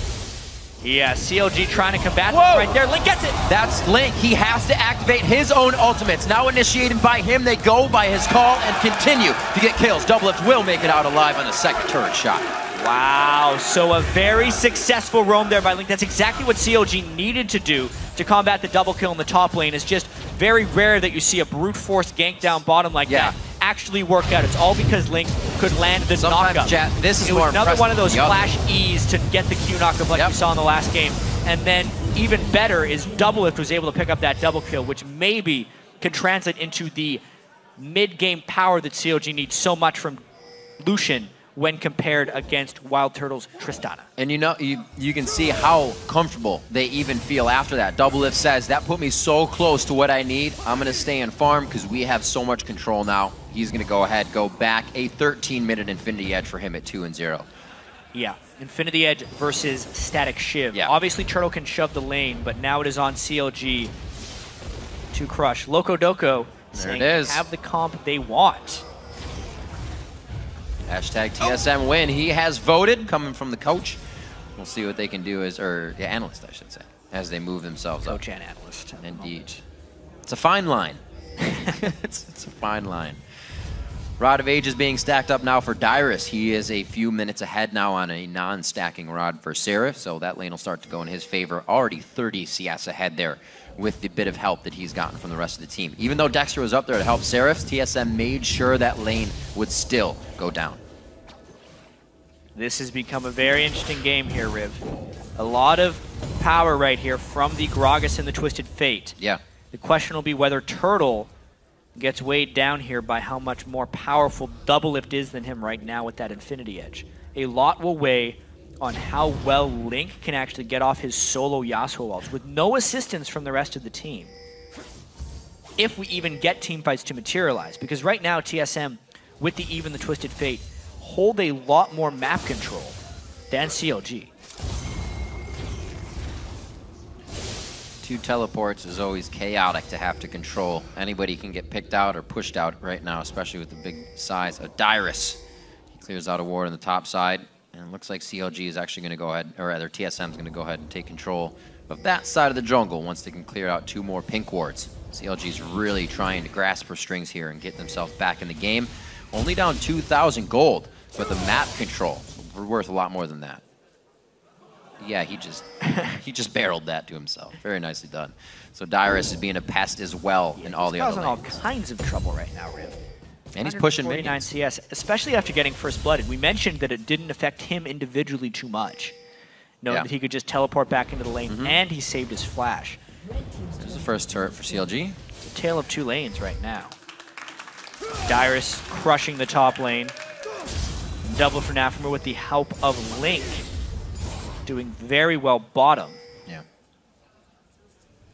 Speaker 4: Yeah, CLG trying to combat right there. Link gets it.
Speaker 3: That's Link. He has to activate his own ultimates. Now initiated by him, they go by his call and continue to get kills. Doublelift will make it out alive on the second turret shot.
Speaker 4: Wow, so a very successful roam there by Link. That's exactly what CLG needed to do to combat the double kill in the top lane. It's just very rare that you see a brute force gank down bottom like
Speaker 3: Yeah.
Speaker 4: that actually work out. It's all because Link could land the
Speaker 3: Sometimes,
Speaker 4: knockup.
Speaker 3: this is
Speaker 4: it was another one of those
Speaker 3: other.
Speaker 4: flash E's to get the Q knockup like
Speaker 3: Yep.
Speaker 4: we saw in the last game. And then even better is Doublelift was able to pick up that double kill, which maybe can translate into the mid-game power that CLG needs so much from Lucian when compared against Wild Turtles Tristana.
Speaker 3: And you know, you, you can see how comfortable they even feel after that. Doublelift says, that put me so close to what I need. I'm going to stay in farm because we have so much control now. He's going to go ahead, go back. A 13-minute Infinity Edge for him at 2 and 0.
Speaker 4: Yeah, Infinity Edge versus Static Shiv.
Speaker 3: Yeah.
Speaker 4: Obviously, Turtle can shove the lane, but now it is on CLG to crush. Locodoco saying
Speaker 3: it is.
Speaker 4: have the comp they want.
Speaker 3: Hashtag oh. TSM win. He has voted, coming from the coach. We'll see what they can do as, or yeah, analyst, I should say, as they move themselves
Speaker 4: Coach
Speaker 3: up.
Speaker 4: and analyst.
Speaker 3: Indeed. It's a fine line. it's, it's a fine line. Rod of Age is being stacked up now for Dyrus. He is a few minutes ahead now on a non-stacking rod for Seraph, so that lane will start to go in his favor. Already 30 CS ahead there with the bit of help that he's gotten from the rest of the team. Even though Dexter was up there to help Seraph, TSM made sure that lane would still go down.
Speaker 4: This has become a very interesting game here, Riv. A lot of power right here from the Gragas and the Twisted Fate.
Speaker 3: Yeah.
Speaker 4: The question will be whether Turtle gets weighed down here by how much more powerful Doublelift is than him right now with that Infinity Edge. A lot will weigh on how well Link can actually get off his solo Yasuo ults with no assistance from the rest of the team. If we even get team fights to materialize, because right now TSM with the even the Twisted Fate hold a lot more map control than CLG.
Speaker 3: Two teleports is always chaotic to have to control. Anybody can get picked out or pushed out right now, especially with the big size of Dyrus. He clears out a ward on the top side, and looks like CLG is actually going to go ahead, or rather TSM is going to go ahead and take control of that side of the jungle once they can clear out two more pink wards. CLG is really trying to grasp for strings here and get themselves back in the game. Only down 2,000 gold, but the map control, we're worth a lot more than that. Yeah, he just he just barreled that to himself. Very nicely done. So Dyrus is being a pest as well in all the other lanes.
Speaker 4: He's causing all kinds of trouble right now, Riv.
Speaker 3: And he's pushing
Speaker 4: 149
Speaker 3: minions.
Speaker 4: CS, especially after getting first blooded. We mentioned that it didn't affect him individually too much. Knowing
Speaker 3: Yeah.
Speaker 4: That he could just teleport back into the lane, mm-hmm. and he saved his flash.
Speaker 3: There's the first turret for CLG.
Speaker 4: It's a tale of two lanes right now. Dyrus crushing the top lane. Double for Nafamer with the help of Link. Doing very well bottom.
Speaker 3: Yeah.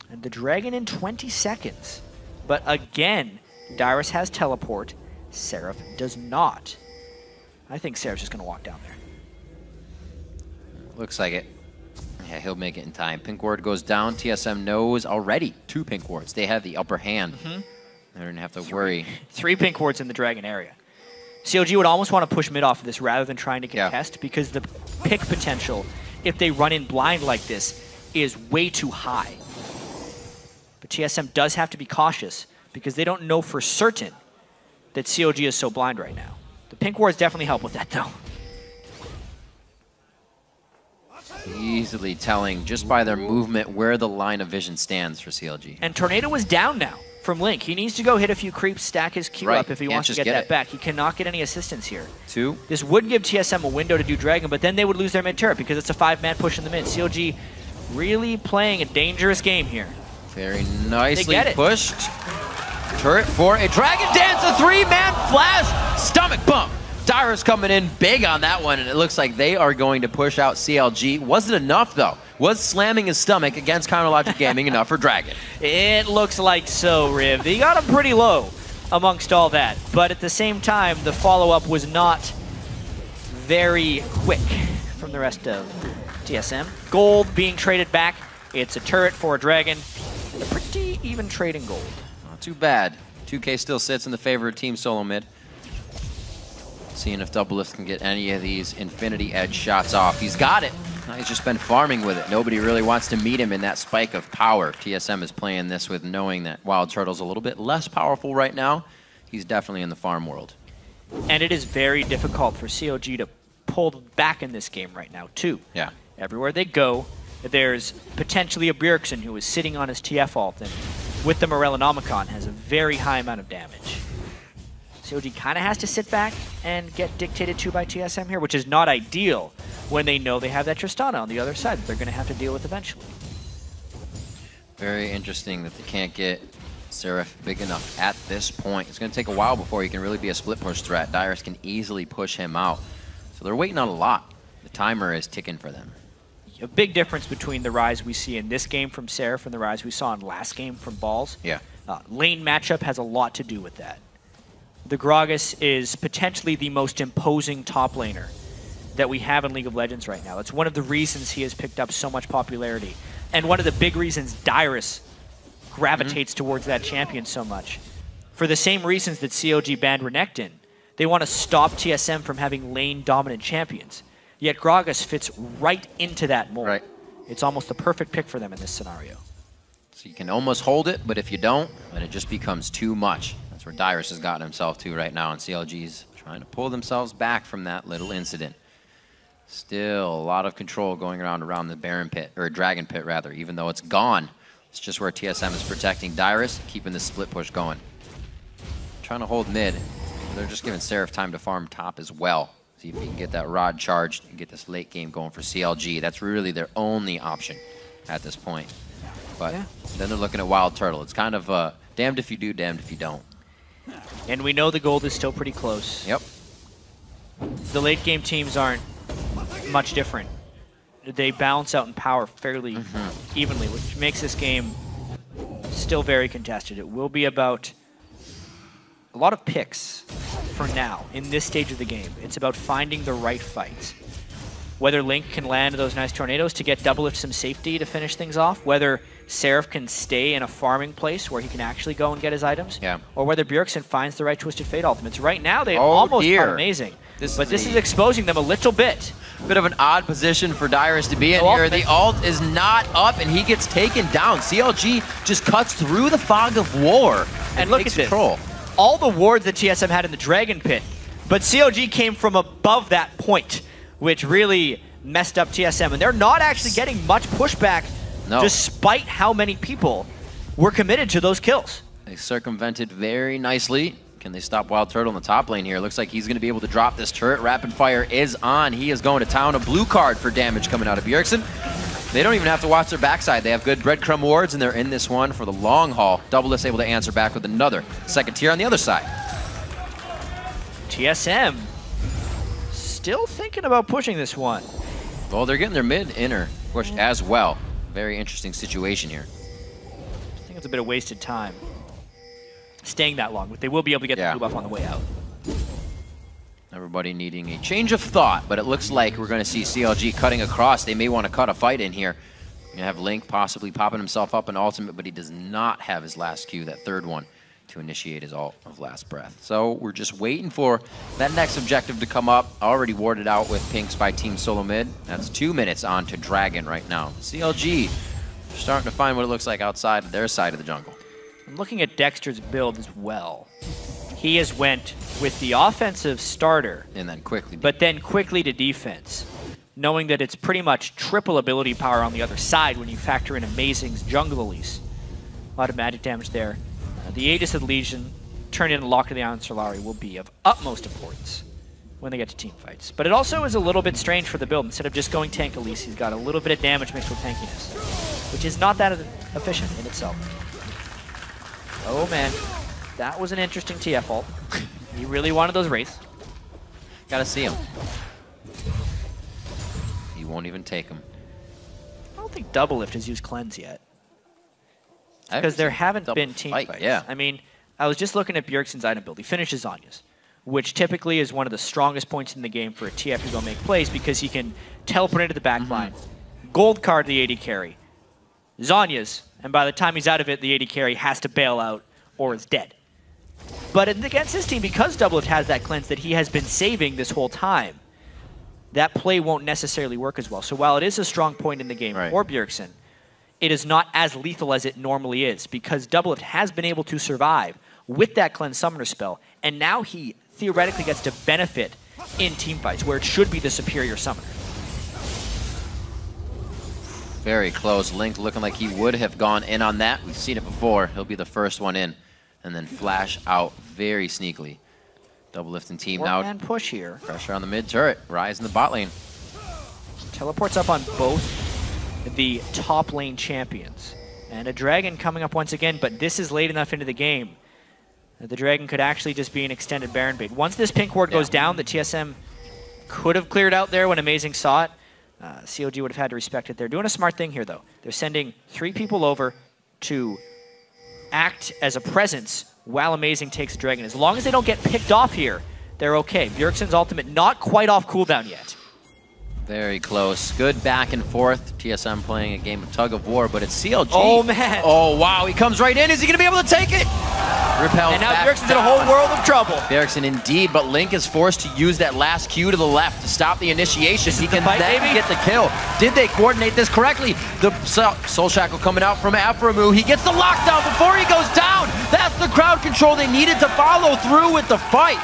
Speaker 4: And the dragon in 20 seconds. But again, Dyrus has teleport. Seraph does not. I think Seraph's just going to walk down there.
Speaker 3: Looks like it. Yeah, he'll make it in time. Pink ward goes down. TSM knows already two pink wards. They have the upper hand.
Speaker 4: Mm-hmm.
Speaker 3: They don't have to worry.
Speaker 4: Three pink wards in the dragon area. CLG would almost want to push mid off of this rather than trying to
Speaker 3: Yeah.
Speaker 4: contest because the pick potential, if they run in blind like this, is way too high. But TSM does have to be cautious because they don't know for certain that CLG is so blind right now. The pink wards definitely help with that though.
Speaker 3: Easily telling just by their movement where the line of vision stands for CLG.
Speaker 4: And Tornado is down now from Link. He needs to go hit a few creeps, stack his Q
Speaker 3: Right.
Speaker 4: up if he
Speaker 3: Can't
Speaker 4: wants to get,
Speaker 3: get
Speaker 4: that
Speaker 3: it.
Speaker 4: back. He cannot get any assistance here.
Speaker 3: Two.
Speaker 4: This would give TSM a window to do Dragon, but then they would lose their mid turret because it's a five-man push in the mid. CLG really playing a dangerous game here.
Speaker 3: Very nicely pushed. Turret for a Dragon Dance, a three-man flash, stomach bump. Dyrus coming in big on that one, and it looks like they are going to push out CLG. Wasn't enough, though. Was slamming his stomach against Counterlogic Gaming enough for Dragon?
Speaker 4: It looks like so, Riv. They got him pretty low amongst all that, but at the same time, the follow-up was not very quick from the rest of TSM. Gold being traded back. It's a turret for a Dragon. A pretty even trading gold.
Speaker 3: Not too bad. 2K still sits in the favor of Team Solo Mid. Seeing if Doublelift can get any of these Infinity Edge shots off. He's got it. He's just been farming with it. Nobody really wants to meet him in that spike of power. TSM is playing this with knowing that Wild Turtle's a little bit less powerful right now. He's definitely in the farm world.
Speaker 4: And it is very difficult for CLG to pull back in this game right now, too.
Speaker 3: Yeah.
Speaker 4: Everywhere they go, there's potentially a Bjergsen who is sitting on his TF alt and with the Morellonomicon has a very high amount of damage. CLG kind of has to sit back and get dictated to by TSM here, which is not ideal when they know they have that Tristana on the other side that they're going to have to deal with eventually.
Speaker 3: Very interesting that they can't get Seraph big enough at this point. It's going to take a while before he can really be a split push threat. Dyrus can easily push him out. So they're waiting on a lot. The timer is ticking for them.
Speaker 4: A big difference between the rise we see in this game from Seraph and the rise we saw in last game from Balls.
Speaker 3: Yeah.
Speaker 4: Uh, lane matchup has a lot to do with that. The Gragas is potentially the most imposing top laner that we have in League of Legends right now. It's one of the reasons he has picked up so much popularity. And one of the big reasons Dyrus gravitates mm-hmm. towards that champion so much. For the same reasons that CLG banned Renekton, they want to stop TSM from having lane dominant champions. Yet Gragas fits right into that mold.
Speaker 3: Right.
Speaker 4: It's almost the perfect pick for them in this scenario.
Speaker 3: So you can almost hold it, but if you don't, then it just becomes too much. That's where Dyrus has gotten himself to right now, and CLG's trying to pull themselves back from that little incident. Still a lot of control going around around the Baron pit, or Dragon pit rather, even though it's gone. It's just where TSM is protecting Dyrus, keeping the split push going. Trying to hold mid. They're just giving Seraph time to farm top as well. See if he can get that rod charged and get this late game going for CLG. That's really their only option at this point. But yeah. then they're looking at Wild Turtle. It's kind of uh, damned if you do, damned if you don't.
Speaker 4: And we know the gold is still pretty close.
Speaker 3: Yep.
Speaker 4: The late game teams aren't much different. They balance out in power fairly mm -hmm. evenly, which makes this game still very contested. It will be about a lot of picks for now in this stage of the game. It's about finding the right fight. Whether Link can land those nice tornadoes to get double Doublelift some safety to finish things off, whether Seraph can stay in a farming place where he can actually go and get his items.
Speaker 3: Yeah.
Speaker 4: Or whether Bjergsen finds the right Twisted Fate ultimates. Right now, they oh almost dear. are amazing. This but is this is exposing them a little bit.
Speaker 3: Bit of an odd position for Dyrus to be in no here. The ult is not up, and he gets taken down. CLG just cuts through the fog of war and,
Speaker 4: and look
Speaker 3: at
Speaker 4: control. this. All the wards that TSM had in the Dragon Pit, but CLG came from above that point, which really messed up TSM. And they're not actually getting much pushback no. despite how many people were committed to those kills.
Speaker 3: They circumvented very nicely. Can they stop Wild Turtle in the top lane here? Looks like he's going to be able to drop this turret. Rapid Fire is on. He is going to town. A blue card for damage coming out of Bjergsen. They don't even have to watch their backside. They have good breadcrumb wards, and they're in this one for the long haul. Doublelift able to answer back with another second tier on the other side.
Speaker 4: TSM still thinking about pushing this one.
Speaker 3: Well, they're getting their mid inner push as well very interesting situation here.
Speaker 4: I think it's a bit of wasted time staying that long, but they will be able to get yeah. the blue buff on the way out.
Speaker 3: Everybody needing a change of thought, but it looks like we're going to see CLG cutting across. They may want to cut a fight in here. You have Link possibly popping himself up in ultimate, but he does not have his last Q, that third one, to initiate his ult of last breath. So we're just waiting for that next objective to come up. Already warded out with pinks by Team Solo Mid. That's two minutes on to Dragon right now. CLG starting to find what it looks like outside their side of the jungle.
Speaker 4: I'm looking at Dexter's build as well. He has went with the offensive starter.
Speaker 3: And then quickly.
Speaker 4: But then quickly to defense. Knowing that it's pretty much triple ability power on the other side when you factor in Amazing's jungle Elise. A lot of magic damage there. The Aegis of the Legion turned into Lock of the Iron Solari will be of utmost importance when they get to team fights. But it also is a little bit strange for the build. Instead of just going tank Elise, he's got a little bit of damage mixed with tankiness, which is not that efficient in itself. Oh man, that was an interesting TF ult. he really wanted those wraiths.
Speaker 3: Gotta see him. He won't even take him.
Speaker 4: I don't think Doublelift has used Cleanse yet. Because there haven't been team
Speaker 3: fight,
Speaker 4: fights.
Speaker 3: Yeah.
Speaker 4: I mean, I was just looking at Bjergsen's item build. He finishes Zhonya's, which typically is one of the strongest points in the game for a TF to go make plays because he can teleport into the back mm -hmm. line. Gold card the AD carry. Zhonya's, and by the time he's out of it, the AD carry has to bail out or is dead. But against this team, because Doublelift has that cleanse that he has been saving this whole time, that play won't necessarily work as well. So while it is a strong point in the game
Speaker 3: Right.
Speaker 4: for Bjergsen, it is not as lethal as it normally is because Doublelift has been able to survive with that cleanse summoner spell, and now he theoretically gets to benefit in team fights where it should be the superior summoner.
Speaker 3: Very close. Link looking like he would have gone in on that. We've seen it before. He'll be the first one in. And then flash out very sneakily. Double lifting team now.
Speaker 4: Four-man push here.
Speaker 3: Pressure on the mid turret. Ryze in the bot lane.
Speaker 4: Teleports up on both the top lane champions. And a dragon coming up once again, but this is late enough into the game. that The dragon could actually just be an extended Baron bait. Once this pink ward goes down, the TSM could have cleared out there when Amazing saw it. Uh, CLG would have had to respect it. They're doing a smart thing here, though. They're sending three people over to act as a presence while Amazing takes the dragon. As long as they don't get picked off here, they're okay. Bjergsen's ultimate not quite off cooldown yet.
Speaker 3: Very close. Good back and forth. TSM playing a game of tug of war, but it's CLG.
Speaker 4: Oh, man.
Speaker 3: Oh, wow. He comes right in. Is he going to be able to take it? Repels
Speaker 4: And now Bjergsen's in a whole world of trouble.
Speaker 3: Bjergsen indeed, but Link is forced to use that last Q to the left to stop the initiation. he
Speaker 4: the
Speaker 3: can
Speaker 4: fight,
Speaker 3: then
Speaker 4: baby?
Speaker 3: get the kill. Did they coordinate this correctly? The Soul Soul Shackle coming out from Aphromoo. He gets the lockdown before he goes down. That's the crowd control they needed to follow through with the fight.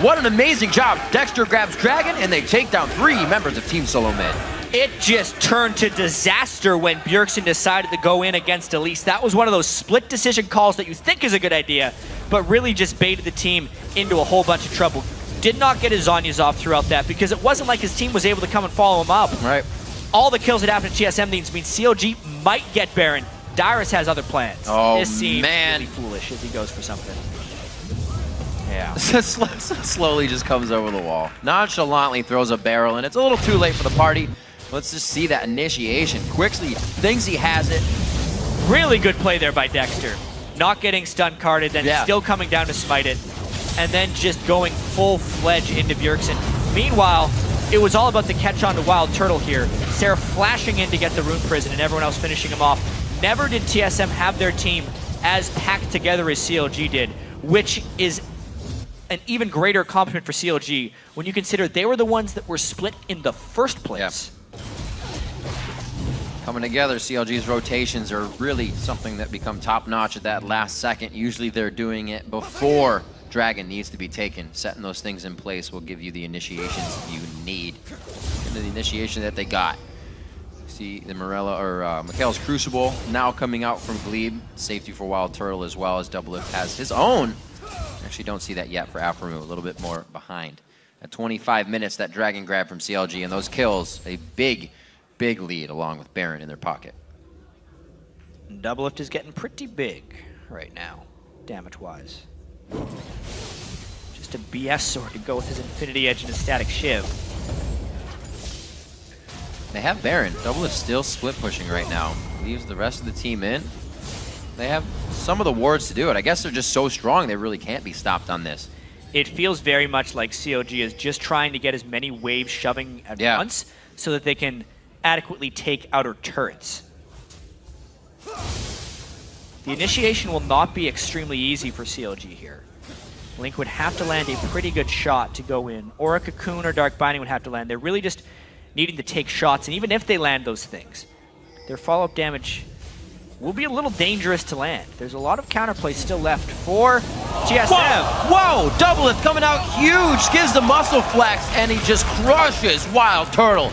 Speaker 3: What an amazing job. Dexter grabs Dragon, and they take down three members of Team Solo Mid.
Speaker 4: It just turned to disaster when Bjergsen decided to go in against Elise. That was one of those split decision calls that you think is a good idea, but really just baited the team into a whole bunch of trouble. Did not get his Zhonya's off throughout that because it wasn't like his team was able to come and follow him up.
Speaker 3: Right.
Speaker 4: All the kills that happened at TSM things means CLG might get Baron. Dyrus has other plans.
Speaker 3: Oh,
Speaker 4: this seems
Speaker 3: man.
Speaker 4: really foolish if he goes for something. Yeah.
Speaker 3: slowly just comes over the wall. Nonchalantly throws a barrel, and it's a little too late for the party. Let's just see that initiation. Quickly thinks he has it.
Speaker 4: Really good play there by Dexter. Not getting stun carded, then
Speaker 3: Yeah.
Speaker 4: still coming down to smite it, and then just going full-fledged into Bjergsen. Meanwhile, it was all about the catch on to Wild Turtle here. Seraph flashing in to get the Rune Prison and everyone else finishing him off. Never did TSM have their team as packed together as CLG did, which is an even greater accomplishment for CLG when you consider they were the ones that were split in the first place.
Speaker 3: Coming together, CLG's rotations are really something that become top notch at that last second. Usually they're doing it before Dragon needs to be taken. Setting those things in place will give you the initiations you need. And the initiation that they got. See the Morella or uh, Mikael's Crucible now coming out from Gleeb. Safety for Wild Turtle as well as Doublelift has his own. Actually, don't see that yet for Aphromoo. A little bit more behind. At 25 minutes, that Dragon grab from CLG and those kills, a big, big lead along with Baron in their pocket.
Speaker 4: Doublelift is getting pretty big right now, damage-wise. Just a BS sword to go with his Infinity Edge and his Static Shiv.
Speaker 3: They have Baron. Double is still split pushing right now. Leaves the rest of the team in. They have some of the wards to do it. I guess they're just so strong they really can't be stopped on this.
Speaker 4: It feels very much like CLG is just trying to get as many waves shoving at
Speaker 3: Yeah.
Speaker 4: once so that they can adequately take outer turrets. The initiation will not be extremely easy for CLG here. Link would have to land a pretty good shot to go in, or a Cocoon or Dark Binding would have to land. They're really just needing to take shots, and even if they land those things, their follow-up damage will be a little dangerous to land. There's a lot of counterplay still left for TSM.
Speaker 3: Whoa! Whoa! Doubleth coming out huge. Gives the muscle flex, and he just crushes Wild Turtle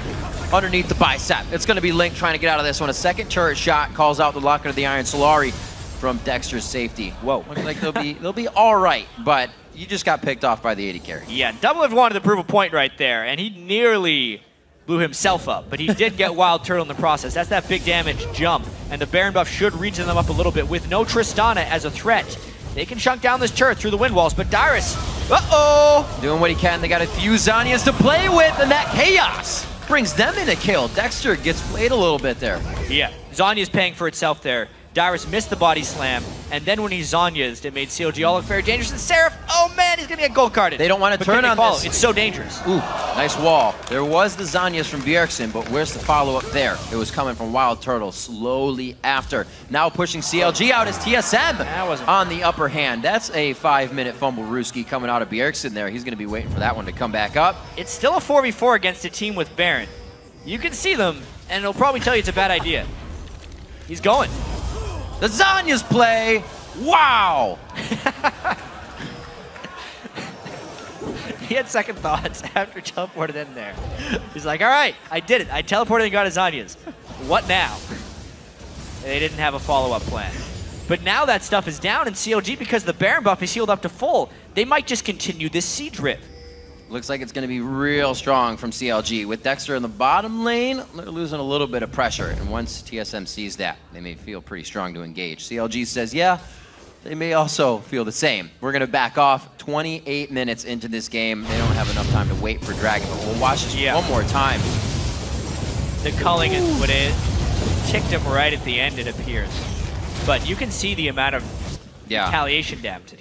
Speaker 3: underneath the bicep. It's going to be Link trying to get out of this one. A second turret shot calls out the Locket of the Iron Solari from Dexter's safety.
Speaker 4: Whoa.
Speaker 3: Looks like they'll be they'll be all right, but you just got picked off by the AD carry.
Speaker 4: Yeah, Doublelift wanted to prove a point right there, and he nearly blew himself up, but he did get Wild Turtle in the process. That's that big damage jump, and the Baron buff should reason them up a little bit. With no Tristana as a threat, they can chunk down this turret through the wind walls, but Dyrus, uh-oh!
Speaker 3: Doing what he can. They got a few Zhonya's to play with, and that chaos brings them in a kill. Dexter gets played a little bit there.
Speaker 4: Yeah, Zhonya's paying for itself there. Dyrus missed the body slam, and then when he Zhonya's, it made CLG all look very dangerous. And Seraph, oh man, he's gonna get gold carded.
Speaker 3: They don't wanna turn on
Speaker 4: follow?
Speaker 3: this.
Speaker 4: It's so dangerous.
Speaker 3: Ooh, nice wall. There was the Zhonya's from Bjergsen, but where's the follow-up there? It was coming from Wild Turtle slowly after. Now pushing CLG out is TSM
Speaker 4: That wasn't-
Speaker 3: on the upper hand. That's a five-minute fumble Ruski coming out of Bjergsen there. He's going to be waiting for that one to come back up.
Speaker 4: It's still a 4v4 against a team with Baron. You can see them, and it'll probably tell you it's a bad idea. He's going.
Speaker 3: The Zhonya's play. Wow.
Speaker 4: He had second thoughts after teleported in there. He's like, all right, I did it. I teleported and got his Anyas. What now? They didn't have a follow-up plan. But now that stuff is down in CLG because the Baron buff is healed up to full. They might just continue this siege rip.
Speaker 3: Looks like it's going to be real strong from CLG. With Dexter in the bottom lane, they're losing a little bit of pressure. And once TSM sees that, they may feel pretty strong to engage. CLG says, yeah, they may also feel the same. We're going to back off 28 minutes into this game. They don't have enough time to wait for Dragon, but we'll watch this
Speaker 4: Yeah.
Speaker 3: one more time.
Speaker 4: The culling is what it ticked him right at the end, it appears. But you can see the amount of
Speaker 3: Yeah.
Speaker 4: retaliation damage that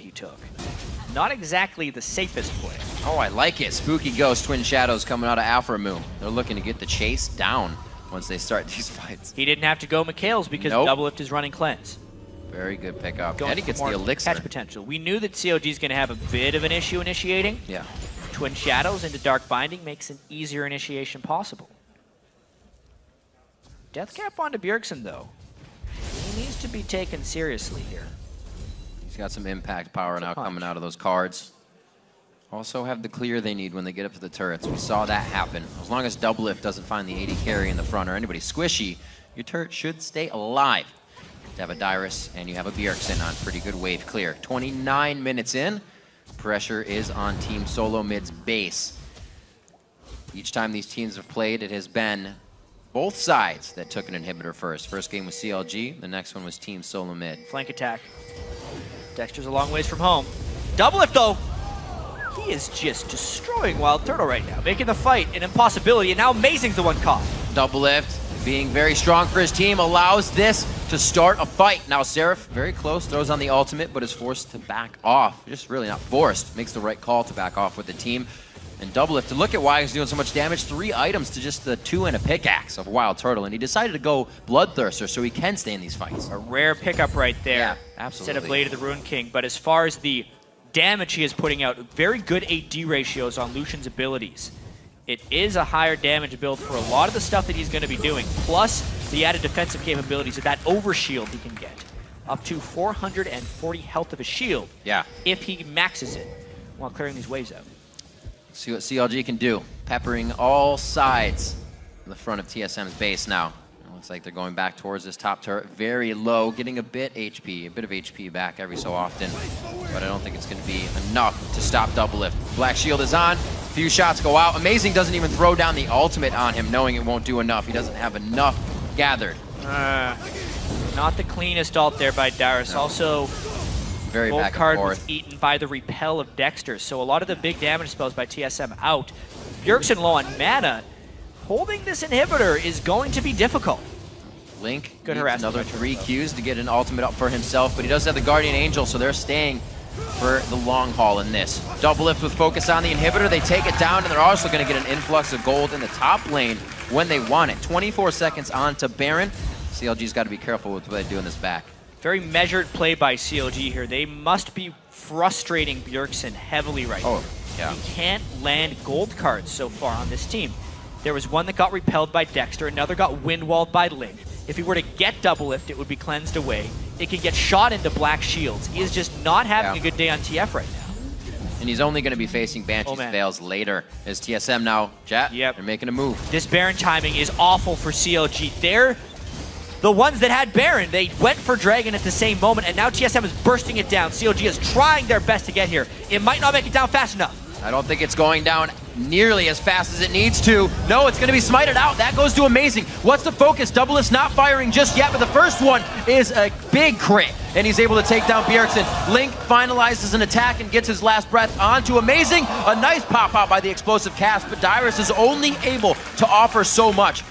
Speaker 4: he took. Not exactly the safest play.
Speaker 3: Oh, I like it. Spooky Ghost, Twin Shadows coming out of Aphromoo. They're looking to get the chase down once they start these fights.
Speaker 4: He didn't have to go Mikael's because
Speaker 3: Nope.
Speaker 4: Doublelift is running cleanse.
Speaker 3: Very good pickup.
Speaker 4: Going
Speaker 3: Eddie gets the elixir.
Speaker 4: Catch potential. We knew that CLG is going to have a bit of an issue initiating.
Speaker 3: Yeah.
Speaker 4: Twin Shadows into Dark Binding makes an easier initiation possible. Deathcap onto Bjergsen, though. He needs to be taken seriously here.
Speaker 3: Got some impact power now coming out of those cards. Also have the clear they need when they get up to the turrets. We saw that happen. As long as Doublelift doesn't find the AD carry in the front or anybody squishy, your turret should stay alive. You have a Dyrus and you have a Bjergsen on pretty good wave clear. 29 minutes in, pressure is on Team Solo Mid's base. Each time these teams have played, it has been both sides that took an inhibitor first. First game was CLG, the next one was Team Solo Mid.
Speaker 4: Flank attack. Dexter's a long ways from home. Doublelift, though. He is just destroying Wild Turtle right now, making the fight an impossibility, and now Amazing's the one caught.
Speaker 3: Doublelift, being very strong for his team, allows this to start a fight. Now Seraph, very close, throws on the ultimate, but is forced to back off. Just really not forced. Makes the right call to back off with the team. And Doublelift, to look at why he's doing so much damage, three items to just the two and a pickaxe of Wild Turtle. And he decided to go Bloodthirster so he can stay in these fights.
Speaker 4: A rare pickup right there.
Speaker 3: Yeah,
Speaker 4: Instead of Blade of the Rune King. But as far as the damage he is putting out, very good AD ratios on Lucian's abilities. It is a higher damage build for a lot of the stuff that he's going to be doing, plus the added defensive capabilities of that overshield he can get. Up to 440 health of a shield
Speaker 3: Yeah.
Speaker 4: if he maxes it while clearing these waves out.
Speaker 3: See what CLG can do. Peppering all sides in the front of TSM's base now. It looks like they're going back towards this top turret. Very low, getting a bit HP, a bit of HP back every so often. But I don't think it's going to be enough to stop Doublelift. Black Shield is on. A Few shots go out. Amazing doesn't even throw down the ultimate on him, knowing it won't do enough. He doesn't have enough gathered.
Speaker 4: Uh, not the cleanest ult there by Dyrus. Also,
Speaker 3: Very
Speaker 4: Gold
Speaker 3: back
Speaker 4: card was eaten by the repel of Dexter, so a lot of the big damage spells by TSM out. Bjergsen low on mana. Holding this inhibitor is going to be difficult.
Speaker 3: Link
Speaker 4: Good
Speaker 3: needs another three Qs to get an ultimate up for himself, but he does have the Guardian Angel, so they're staying for the long haul in this. Doublelift with focus on the inhibitor. They take it down, and they're also going to get an influx of gold in the top lane when they want it. 24 seconds on to Baron. CLG's got to be careful with what they do in this back.
Speaker 4: Very measured play by CLG here. They must be frustrating Bjergsen heavily right
Speaker 3: Oh,
Speaker 4: now.
Speaker 3: yeah.
Speaker 4: He can't land gold cards so far on this team. There was one that got repelled by Dexter, another got windwalled by Link. If he were to get Doublelift, it would be cleansed away. It could get shot into black shields. He is just not having
Speaker 3: Yeah.
Speaker 4: a good day on TF right now.
Speaker 3: And he's only going to be facing Banshee's
Speaker 4: Oh,
Speaker 3: fails later as TSM now. Jet,
Speaker 4: Yep.
Speaker 3: they're making a move.
Speaker 4: This Baron timing is awful for CLG. They're the ones that had Baron. They went for Dragon at the same moment, and now TSM is bursting it down. CLG is trying their best to get here. It might not make it down fast enough.
Speaker 3: I don't think it's going down nearly as fast as it needs to. No, it's going to be smited out. That goes to Amazing. What's the focus? Double is not firing just yet, but the first one is a big crit, and he's able to take down Bjergsen. Link finalizes an attack and gets his last breath onto Amazing. A nice pop out by the explosive cast, but Dyrus is only able to offer so much.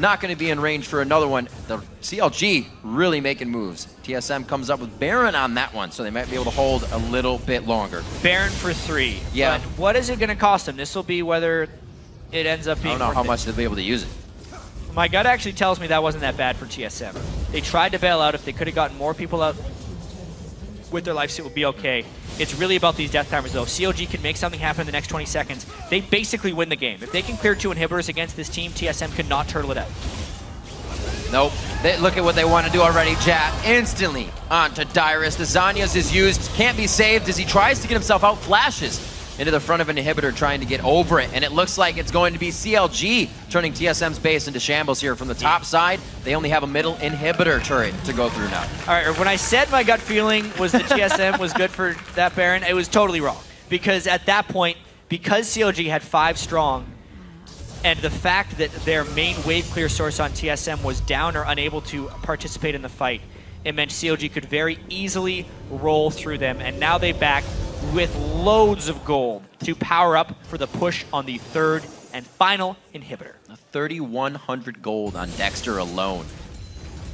Speaker 3: Not going to be in range for another one. The CLG really making moves. TSM comes up with Baron on that one, so they might be able to hold a little bit longer.
Speaker 4: Baron for three.
Speaker 3: Yeah.
Speaker 4: But what is it going to cost them? This will be whether it ends up
Speaker 3: I
Speaker 4: being.
Speaker 3: don't know how
Speaker 4: it.
Speaker 3: much they'll be able to use it.
Speaker 4: My gut actually tells me that wasn't that bad for TSM. They tried to bail out. If they could have gotten more people out with their life, would be okay. It's really about these death timers, though. CLG can make something happen in the next 20 seconds, they basically win the game. If they can clear two inhibitors against this team, TSM could not turtle it out.
Speaker 3: Nope. They, look at what they want to do already. Jab instantly onto Dyrus. The Zhonya's is used, can't be saved as he tries to get himself out, flashes into the front of an inhibitor trying to get over it. And it looks like it's going to be CLG turning TSM's base into shambles here from the top side. They only have a middle inhibitor turret to go through now.
Speaker 4: All right, when I said my gut feeling was that TSM was good for that Baron, it was totally wrong. Because at that point, because CLG had five strong, and the fact that their main wave clear source on TSM was down or unable to participate in the fight, it meant CLG could very easily roll through them. And now they back with loads of gold to power up for the push on the third and final inhibitor.
Speaker 3: 3,100 gold on Dexter alone.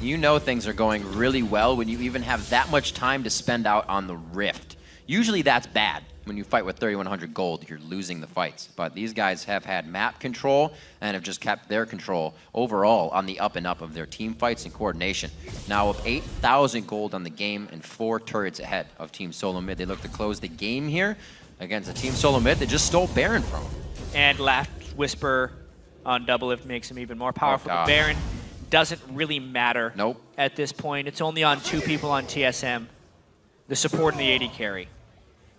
Speaker 3: You know things are going really well when you even have that much time to spend out on the Rift. Usually that's bad. When you fight with 3,100 gold, you're losing the fights. But these guys have had map control and have just kept their control overall on the up and up of their team fights and coordination. Now with 8,000 gold on the game and four turrets ahead of Team Solo Mid, they look to close the game here against a Team Solo Mid that just stole Baron from them.
Speaker 4: And Last Whisper on Doublelift makes him even more oh, powerful.
Speaker 3: God.
Speaker 4: But Baron doesn't really matter
Speaker 3: Nope.
Speaker 4: at this point. It's only on two people on TSM, the support and the AD carry.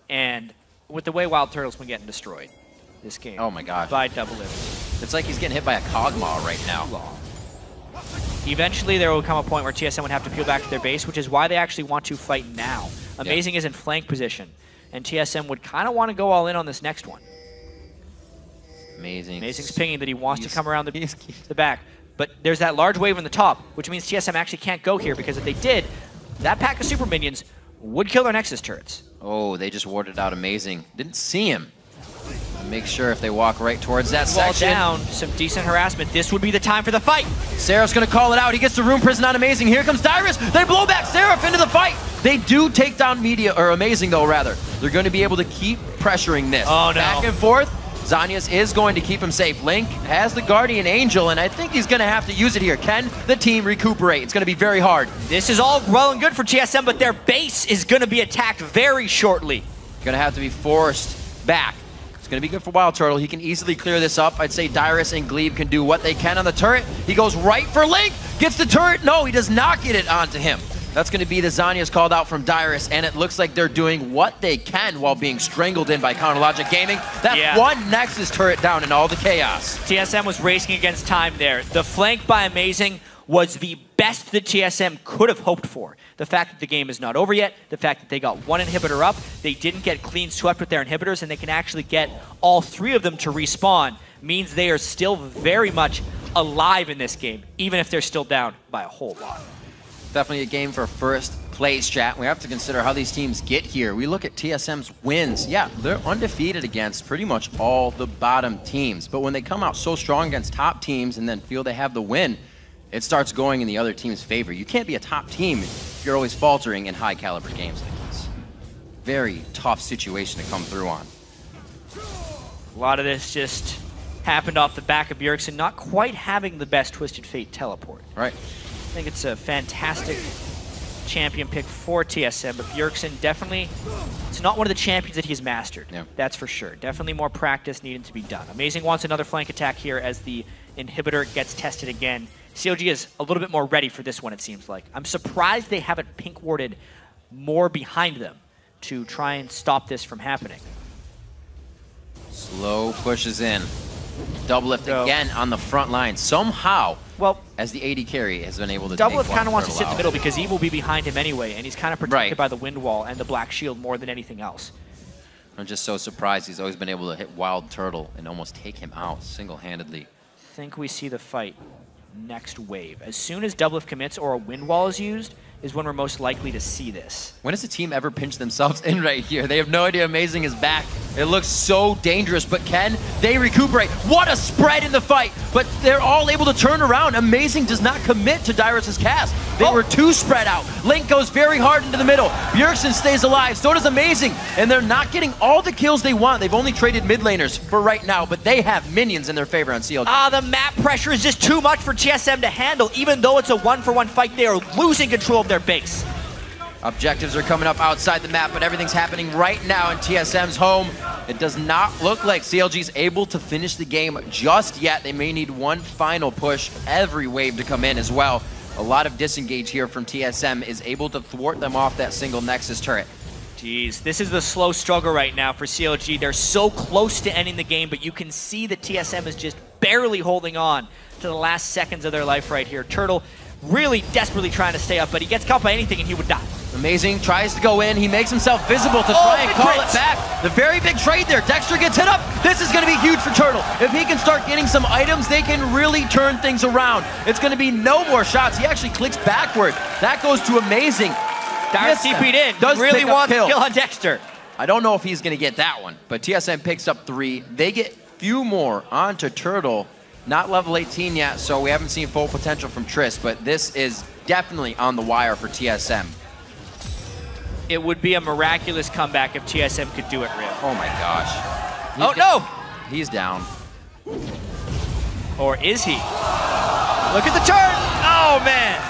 Speaker 4: And with the way Wild Turtle's been getting destroyed this game.
Speaker 3: Oh my God.
Speaker 4: By double.
Speaker 3: It's like he's getting hit by a Kog'Maw right now.
Speaker 4: Eventually, there will come a point where TSM would have to peel back to their base, which is why they actually want to fight now. Amazing is in flank position, and TSM would kind of want to go all in on this next one.
Speaker 3: Amazing.
Speaker 4: Amazing's pinging that he wants to come around the, the back. But there's that large wave on the top, which means TSM actually can't go here because if they did, that pack of super minions would kill their Nexus turrets.
Speaker 3: Oh, they just warded out Amazing. Didn't see him. Make sure if they walk right towards that
Speaker 4: Wall
Speaker 3: section.
Speaker 4: down, some decent harassment. This would be the time for the fight.
Speaker 3: Seraph's gonna call it out. He gets the Rune Prison on Amazing. Here comes Dyrus. They blow back Seraph into the fight. They do take down Media, or Amazing though, rather. They're gonna be able to keep pressuring this.
Speaker 4: Oh, no.
Speaker 3: Back and forth. Zhonya's is going to keep him safe. Link has the Guardian Angel, and I think he's gonna have to use it here. Can the team recuperate? It's gonna be very hard.
Speaker 4: This is all well and good for TSM, but their base is going to be attacked very shortly.
Speaker 3: Gonna have to be forced back. It's gonna be good for Wild Turtle. He can easily clear this up. I'd say Dyrus and Gleeb can do what they can on the turret. He goes right for Link, gets the turret. No, he does not get it onto him. That's gonna be the Zhonya's called out from Dyrus, and it looks like they're doing what they can while being strangled in by Counterlogic Gaming. That
Speaker 4: Yeah.
Speaker 3: one Nexus turret down in all the chaos.
Speaker 4: TSM was racing against time there. The flank by Amazing was the best that TSM could have hoped for. The fact that the game is not over yet, the fact that they got one inhibitor up, they didn't get clean swept with their inhibitors, and they can actually get all three of them to respawn, means they are still very much alive in this game, even if they're still down by a whole lot.
Speaker 3: Definitely a game for first place, chat. We have to consider how these teams get here. We look at TSM's wins. Yeah, they're undefeated against pretty much all the bottom teams. But when they come out so strong against top teams and then feel they have the win, it starts going in the other team's favor. You can't be a top team if you're always faltering in high caliber games like this. Very tough situation to come through on.
Speaker 4: A lot of this just happened off the back of Bjergsen not quite having the best Twisted Fate teleport.
Speaker 3: Right.
Speaker 4: I think it's a fantastic champion pick for TSM, but Bjergsen definitely, it's not one of the champions that he's mastered.
Speaker 3: Yeah.
Speaker 4: That's for sure. Definitely more practice needed to be done. Amazing wants another flank attack here as the inhibitor gets tested again. CLG is a little bit more ready for this one, it seems like. I'm surprised they haven't pink warded more behind them to try and stop this from happening.
Speaker 3: Slow pushes in. Doublelift
Speaker 4: So-
Speaker 3: again on the front line. Somehow,
Speaker 4: Well,
Speaker 3: as the AD carry has been able to
Speaker 4: Double
Speaker 3: take
Speaker 4: kind of wants to sit in the middle because Eve will be behind him anyway, and he's kind of protected
Speaker 3: Right.
Speaker 4: by the wind wall and the black shield more than anything else.
Speaker 3: I'm just so surprised he's always been able to hit Wild Turtle and almost take him out single-handedly.
Speaker 4: I think we see the fight next wave. As soon as Doublelift commits or a wind wall is used, is when we're most likely to see this.
Speaker 3: When does a team ever pinch themselves in right here? They have no idea Amazing is back. It looks so dangerous, but can they recuperate? What a spread in the fight, but they're all able to turn around. Amazing does not commit to Dyrus' cast. They
Speaker 4: Oh.
Speaker 3: were too spread out. Link goes very hard into the middle. Bjergsen stays alive, so does Amazing, and they're not getting all the kills they want. They've only traded mid laners for right now, but they have minions in their favor on CLG.
Speaker 4: Ah, the map pressure is just too much for TSM to handle. Even though it's a one-for-one fight, they are losing control of their base.
Speaker 3: Objectives are coming up outside the map, but everything's happening right now in TSM's home. It does not look like CLG's able to finish the game just yet. They may need one final push, every wave to come in as well. A lot of disengage here from TSM is able to thwart them off that single Nexus turret.
Speaker 4: Jeez, this is the slow struggle right now for CLG. They're so close to ending the game, but you can see that TSM is just barely holding on to the last seconds of their life right here. Turtle really desperately trying to stay up, but he gets caught by anything and he would die.
Speaker 3: Amazing, tries to go in. He makes himself visible to
Speaker 4: Oh,
Speaker 3: try and call
Speaker 4: trades.
Speaker 3: it back. The very big trade there. Dexter gets hit up. This is going to be huge for Turtle. If he can start getting some items, they can really turn things around. It's going to be no more shots. He actually clicks backward. That goes to Amazing. Yes,
Speaker 4: TP'd in.
Speaker 3: does
Speaker 4: really
Speaker 3: want
Speaker 4: wants
Speaker 3: kill.
Speaker 4: kill on Dexter.
Speaker 3: I don't know if he's going to get that one, but TSM picks up three. They get few more onto Turtle. Not level 18 yet, so we haven't seen full potential from Triss, but this is definitely on the wire for TSM.
Speaker 4: It would be a miraculous comeback if TSM could do it real.
Speaker 3: Oh my gosh.
Speaker 4: Oh no!
Speaker 3: He's down.
Speaker 4: Or is he? Look at the turn! Oh man!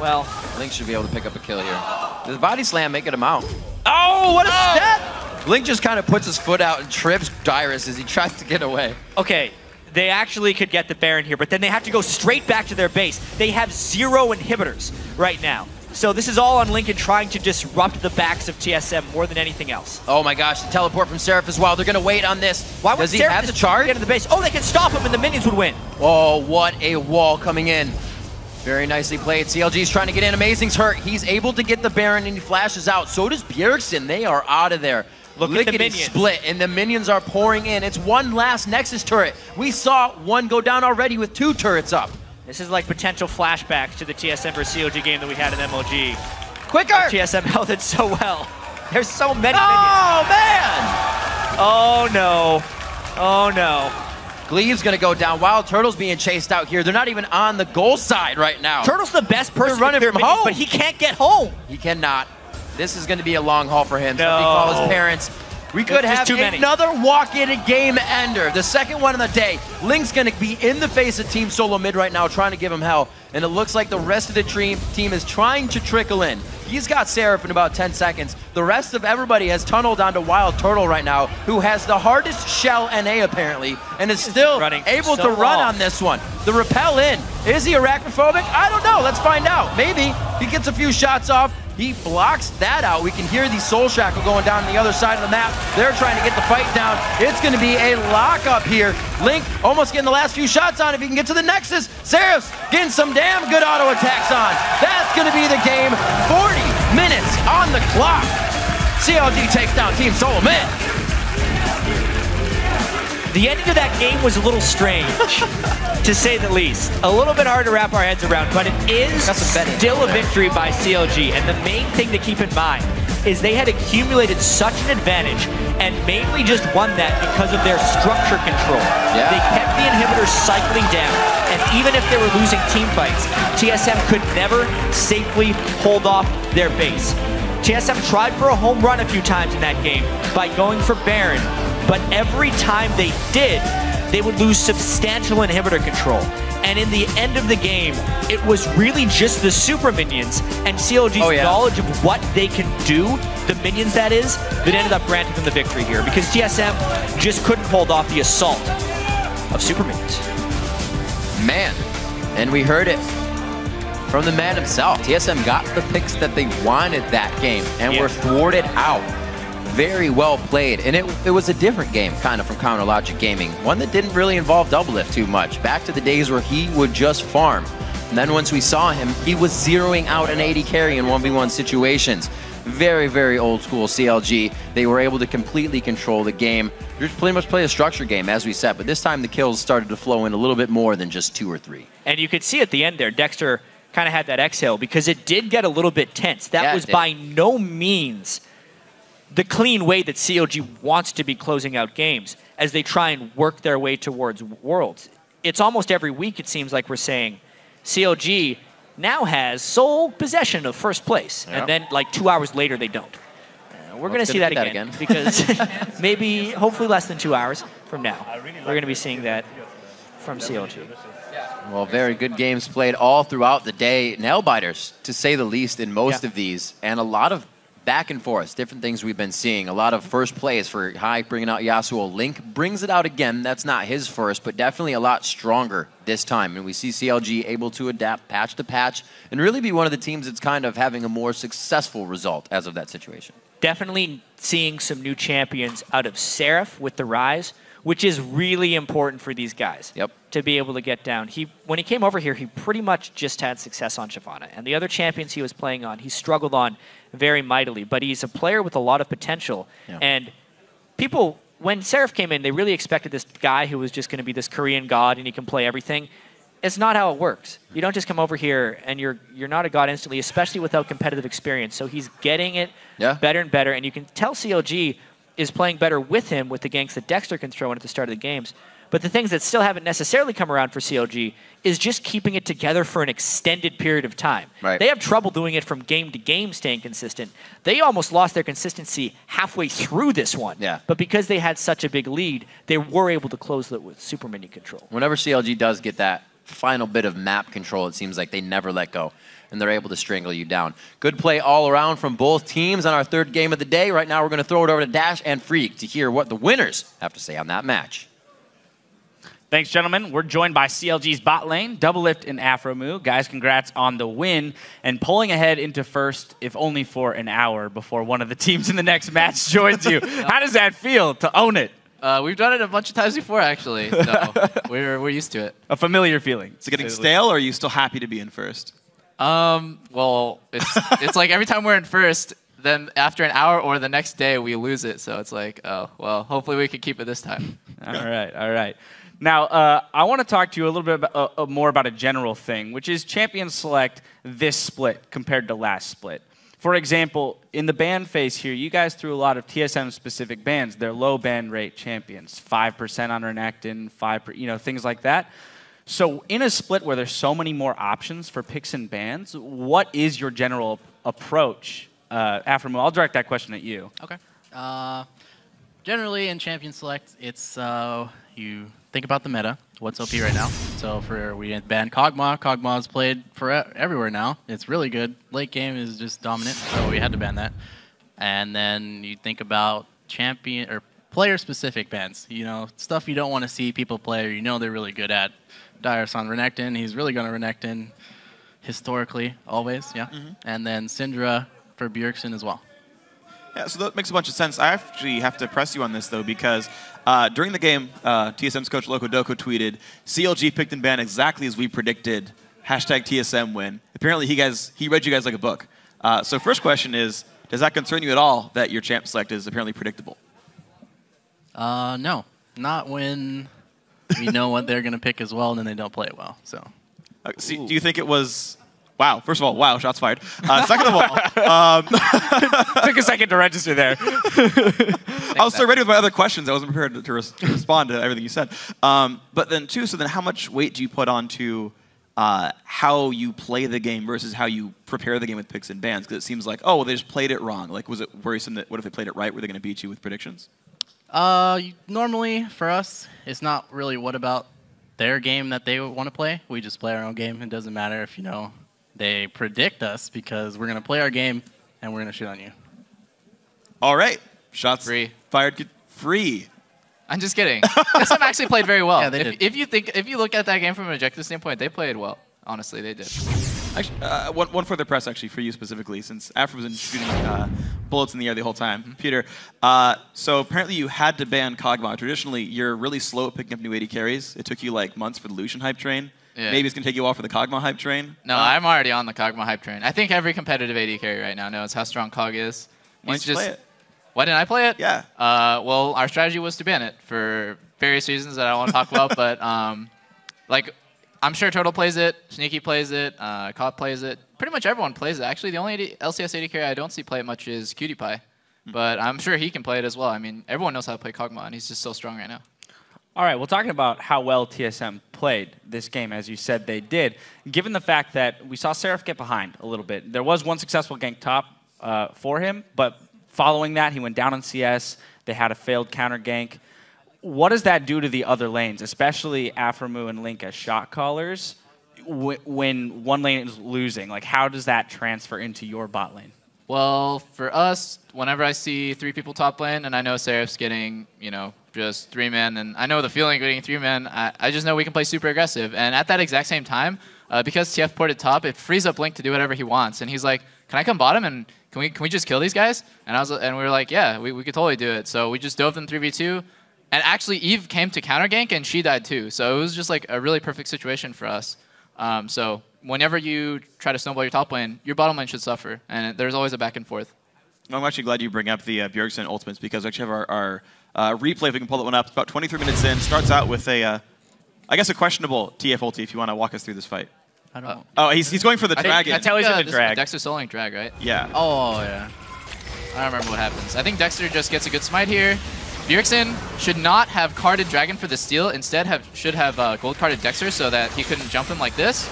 Speaker 4: Well,
Speaker 3: Link should be able to pick up a kill here. Does body slam making him out? Oh, what a oh! step! Link just kind of puts his foot out and trips Dyrus as he tries to get away.
Speaker 4: okay, they actually could get the Baron here, but then they have to go straight back to their base. They have zero inhibitors right now. So this is all on Lincoln trying to disrupt the backs of TSM more than anything else.
Speaker 3: Oh my gosh, the teleport from Seraph as well. They're gonna wait on this.
Speaker 4: Why would
Speaker 3: Does he
Speaker 4: Seraph
Speaker 3: have the charge?
Speaker 4: Get to the base. Oh, they can stop him and the minions would win.
Speaker 3: Oh, what a wall coming in. Very nicely played. CLG's trying to get in. Amazing's hurt. He's able to get the Baron and he flashes out. So does Bjergsen. They are out of there.
Speaker 4: Look at the
Speaker 3: Lickety
Speaker 4: minions.
Speaker 3: split, and the minions are pouring in. It's one last Nexus turret. We saw one go down already with two turrets up.
Speaker 4: This is like potential flashbacks to the TSM versus CLG game that we had in MLG.
Speaker 3: Quicker!
Speaker 4: TSM held it so well. There's so many oh, minions.
Speaker 3: Oh, man!
Speaker 4: Oh no. Oh no.
Speaker 3: Gleeb's gonna go down. Wild Turtle's being chased out here. They're not even on the goal side right now.
Speaker 4: Turtle's the best person
Speaker 3: They're running
Speaker 4: to
Speaker 3: from
Speaker 4: minions,
Speaker 3: home.
Speaker 4: but he can't get home.
Speaker 3: He cannot. This is going to be a long haul for him.
Speaker 4: No.
Speaker 3: Somebody call his parents. We could
Speaker 4: There's
Speaker 3: have another walk-in game ender. The second one of the day. Link's going to be in the face of Team Solo Mid right now, trying to give him hell. And it looks like the rest of the team, team is trying to trickle in. He's got Seraph in about 10 seconds. The rest of everybody has tunneled onto Wild Turtle right now, who has the hardest shell NA apparently, and is still
Speaker 4: running
Speaker 3: able
Speaker 4: so
Speaker 3: to run
Speaker 4: long.
Speaker 3: on this one. The repel in. Is he arachnophobic? I don't know. Let's find out. Maybe. He gets a few shots off. He blocks that out. We can hear the Soul Shackle going down on the other side of the map. They're trying to get the fight down. It's going to be a lockup here. Link almost getting the last few shots on if he can get to the Nexus. Seraph's getting some damn good auto attacks on. That's going to be the game. 40 minutes on the clock. CLG takes down Team Solo Mid.
Speaker 4: The ending of that game was a little strange, to say the least. A little bit hard to wrap our heads around, but it is
Speaker 3: Got some betting
Speaker 4: still a victory by CLG. And the main thing to keep in mind is they had accumulated such an advantage and mainly just won that because of their structure control.
Speaker 3: Yeah.
Speaker 4: They kept the inhibitors cycling down, and even if they were losing team fights, TSM could never safely hold off their base. TSM tried for a home run a few times in that game by going for Baron, but every time they did, they would lose substantial inhibitor control. And in the end of the game, it was really just the super minions and CLG's
Speaker 3: Oh, yeah.
Speaker 4: knowledge of what they can do, the minions that is, that ended up granting them the victory here because TSM just couldn't hold off the assault of super minions.
Speaker 3: Man, and we heard it from the man himself. TSM got the picks that they wanted that game and
Speaker 4: Yeah.
Speaker 3: were thwarted out. Very well played. And it, it was a different game, kind of, from Counter Logic Gaming. One that didn't really involve Doublelift too much. Back to the days where he would just farm. And then once we saw him, he was zeroing out an AD carry in 1v1 situations. Very, very old school CLG. They were able to completely control the game. Just pretty much play a structure game, as we said. But this time the kills started to flow in a little bit more than just two or three.
Speaker 4: And you could see at the end there, Dexter kind of had that exhale because it did get a little bit tense. That
Speaker 3: Yeah,
Speaker 4: was by no means the clean way that CLG wants to be closing out games as they try and work their way towards Worlds. It's almost every week, it seems like we're saying CLG now has sole possession of first place.
Speaker 3: Yeah.
Speaker 4: And then, like, two hours later, they don't. Uh, we're
Speaker 3: Well,
Speaker 4: going to see
Speaker 3: gonna
Speaker 4: that
Speaker 3: be
Speaker 4: again, because maybe, hopefully, less than two hours from now, we're going to be seeing that from CLG.
Speaker 3: Well, very good games played all throughout the day. Nail biters, to say the least, in most
Speaker 4: Yeah.
Speaker 3: of these, and a lot of back and forth, different things we've been seeing. A lot of first plays for High bringing out Yasuo. Link brings it out again. That's not his first, but definitely a lot stronger this time. And we see CLG able to adapt patch to patch and really be one of the teams that's kind of having a more successful result as of that situation.
Speaker 4: definitely seeing some new champions out of Seraph with the Ryze, which is really important for these guys.
Speaker 3: Yep.
Speaker 4: To be able to get down. He when he came over here, he pretty much just had success on Shyvana. And the other champions he was playing on, he struggled on very mightily. But he's a player with a lot of potential.
Speaker 3: Yeah.
Speaker 4: And people when Seraph came in, they really expected this guy who was just going to be this Korean god and he can play everything. It's not how it works. You don't just come over here and you're you're not a god instantly, especially without competitive experience. So he's getting it
Speaker 3: Yeah.
Speaker 4: better and better, and you can tell CLG is playing better with him with the ganks that Dexter can throw in at the start of the games. But the things that still haven't necessarily come around for CLG is just keeping it together for an extended period of time.
Speaker 3: Right.
Speaker 4: They have trouble doing it from game to game, staying consistent. They almost lost their consistency halfway through this one.
Speaker 3: Yeah.
Speaker 4: But because they had such a big lead, they were able to close it with super minion control.
Speaker 3: Whenever CLG does get that final bit of map control, it seems like they never let go. And they're able to strangle you down. Good play all around from both teams on our third game of the day. Right now, we're going to throw it over to Dash and Phreak to hear what the winners have to say on that match.
Speaker 1: Thanks, gentlemen. We're joined by CLG's bot lane, Doublelift and Aphromoo. Guys, congrats on the win and pulling ahead into first, if only for an hour before one of the teams in the next match joins you. How does that feel to own it?
Speaker 6: Uh, we've done it a bunch of times before, actually. So we're, we're used to it.
Speaker 1: A familiar feeling.
Speaker 2: Is it getting stale, or are you still happy to be in first?
Speaker 6: Um, well, it's it's like every time we're in first, then after an hour or the next day we lose it. So it's like, oh well, hopefully we can keep it this time.
Speaker 1: All right, all right. Now, uh, I want to talk to you a little bit about, uh, uh, more about a general thing, which is champion select this split compared to last split. For example, in the ban phase here, you guys threw a lot of TSM specific bans. They're low ban rate champions, 5% on Renekton, 5%, you know, things like that. So in a split where there's so many more options for picks and bans, what is your general approach? Uh, Aphromoo, I'll direct that question at you.
Speaker 7: Okay. Uh, generally, in Champion Select, it's uh, you think about the meta, what's OP right now. So for we banned Kog'Maw. Kog'Maw's played for everywhere now. It's really good. Late game is just dominant, so we had to ban that. And then you think about champion or player-specific bans. You know, stuff you don't want to see people play, or you know they're really good at. Dyrus on Renekton. He's really going to Renekton historically, always, yeah. Mm-hmm. And then Syndra for Bjergsen as well.
Speaker 2: Yeah, so that makes a bunch of sense. I actually have to press you on this though because uh, during the game, uh, TSM's coach Locodoco tweeted, "CLG picked and banned exactly as we predicted." Hashtag TSM win. Apparently, he guys he read you guys like a book. Uh, so first question is, does that concern you at all that your champ select is apparently predictable?
Speaker 7: Uh, no, not when we know what they're going to pick as well, and then they don't play it well. So
Speaker 2: Uh, see, do you think it was? Wow. First of all, wow, shots fired. Uh, second of all,
Speaker 1: Took a second to register there.
Speaker 2: I was so ready with my other questions. I wasn't prepared to, to res- to respond to everything you said. Um, but then, two, so then how much weight do you put onto uh, how you play the game versus how you prepare the game with picks and bans? Because it seems like, oh, well, they just played it wrong. Like, was it worrisome that what if they played it right? Were they going to beat you with predictions?
Speaker 7: Uh, normally for us, it's not really what about their game that they want to play. We just play our own game. It doesn't matter if you know they predict us because we're gonna play our game and we're gonna shoot on you.
Speaker 2: All right. Shots
Speaker 6: Free.
Speaker 2: fired. Get free.
Speaker 6: I'm just kidding. SM actually played very well.
Speaker 7: Yeah, they
Speaker 6: if,
Speaker 7: did.
Speaker 6: if you think if you look at that game from an objective standpoint, they played well. Honestly, they did.
Speaker 2: Actually, uh, one, one further press actually for you specifically, since Afro was in shooting uh, bullets in the air the whole time. Peter, uh, so apparently you had to ban Kog'Maw. Traditionally, you're really slow at picking up new AD carries. It took you like months for the Lucian hype train.
Speaker 6: Yeah.
Speaker 2: Maybe it's gonna take you off for the Kog'Maw hype train.
Speaker 6: No,
Speaker 2: Uh,
Speaker 6: I'm already on the Kog'Maw hype train. I think every competitive AD carry right now knows how strong Kog is.
Speaker 2: Why didn't you
Speaker 6: just
Speaker 2: play it?
Speaker 6: Why didn't I play it?
Speaker 2: Yeah.
Speaker 6: Uh, well, our strategy was to ban it for various reasons that I don't want to talk about. But um, like I'm sure Turtle plays it, Sneaky plays it, uh, Cop plays it. Pretty much everyone plays it. Actually, the only AD, LCS AD carry I don't see play it much is Cutie Pie. But I'm sure he can play it as well. I mean, everyone knows how to play Kog'Maw, and he's just so strong right now.
Speaker 1: All right, well, talking about how well TSM played this game, as you said they did, given the fact that we saw Seraph get behind a little bit, there was one successful gank top uh, for him, but following that, he went down on CS. They had a failed counter gank. What does that do to the other lanes, especially Aphromoo and Link as shot callers, wh- when one lane is losing? Like, how does that transfer into your bot lane?
Speaker 6: Well, for us, whenever I see three people top lane, and I know Seraph's getting, you know, just three men, and I know the feeling of getting three men, I, I just know we can play super aggressive. And at that exact same time, uh, because TF ported top, it frees up Link to do whatever he wants. And he's like, "Can I come bottom and can we can we just kill these guys?" And I was and we were like, "Yeah, we, we could totally do it." So we just dove them three v two, and actually Eve came to counter gank and she died too. So it was just like a really perfect situation for us. Um, so whenever you try to snowball your top lane, your bottom lane should suffer, and there's always a back and forth.
Speaker 2: I'm actually glad you bring up the uh, Bjergsen ultimates because we actually have our, our uh, replay, if we can pull that one up. It's about 23 minutes in. Starts out with a, uh, I guess, a questionable TF ulti if you want to walk us through this fight.
Speaker 7: I don't.
Speaker 2: Oh, he's, he's going for the
Speaker 6: I think-
Speaker 2: dragon.
Speaker 6: I
Speaker 1: That's how he's in the
Speaker 6: this-
Speaker 1: drag.
Speaker 6: Dexter soloing drag, right?
Speaker 2: yeah.
Speaker 7: oh yeah.
Speaker 6: I don't remember what happens. I think Dexter just gets a good smite here. Bjergsen should not have carded Dragon for the steal. Instead, have should have uh, gold carded Dexter so that he couldn't jump him like this,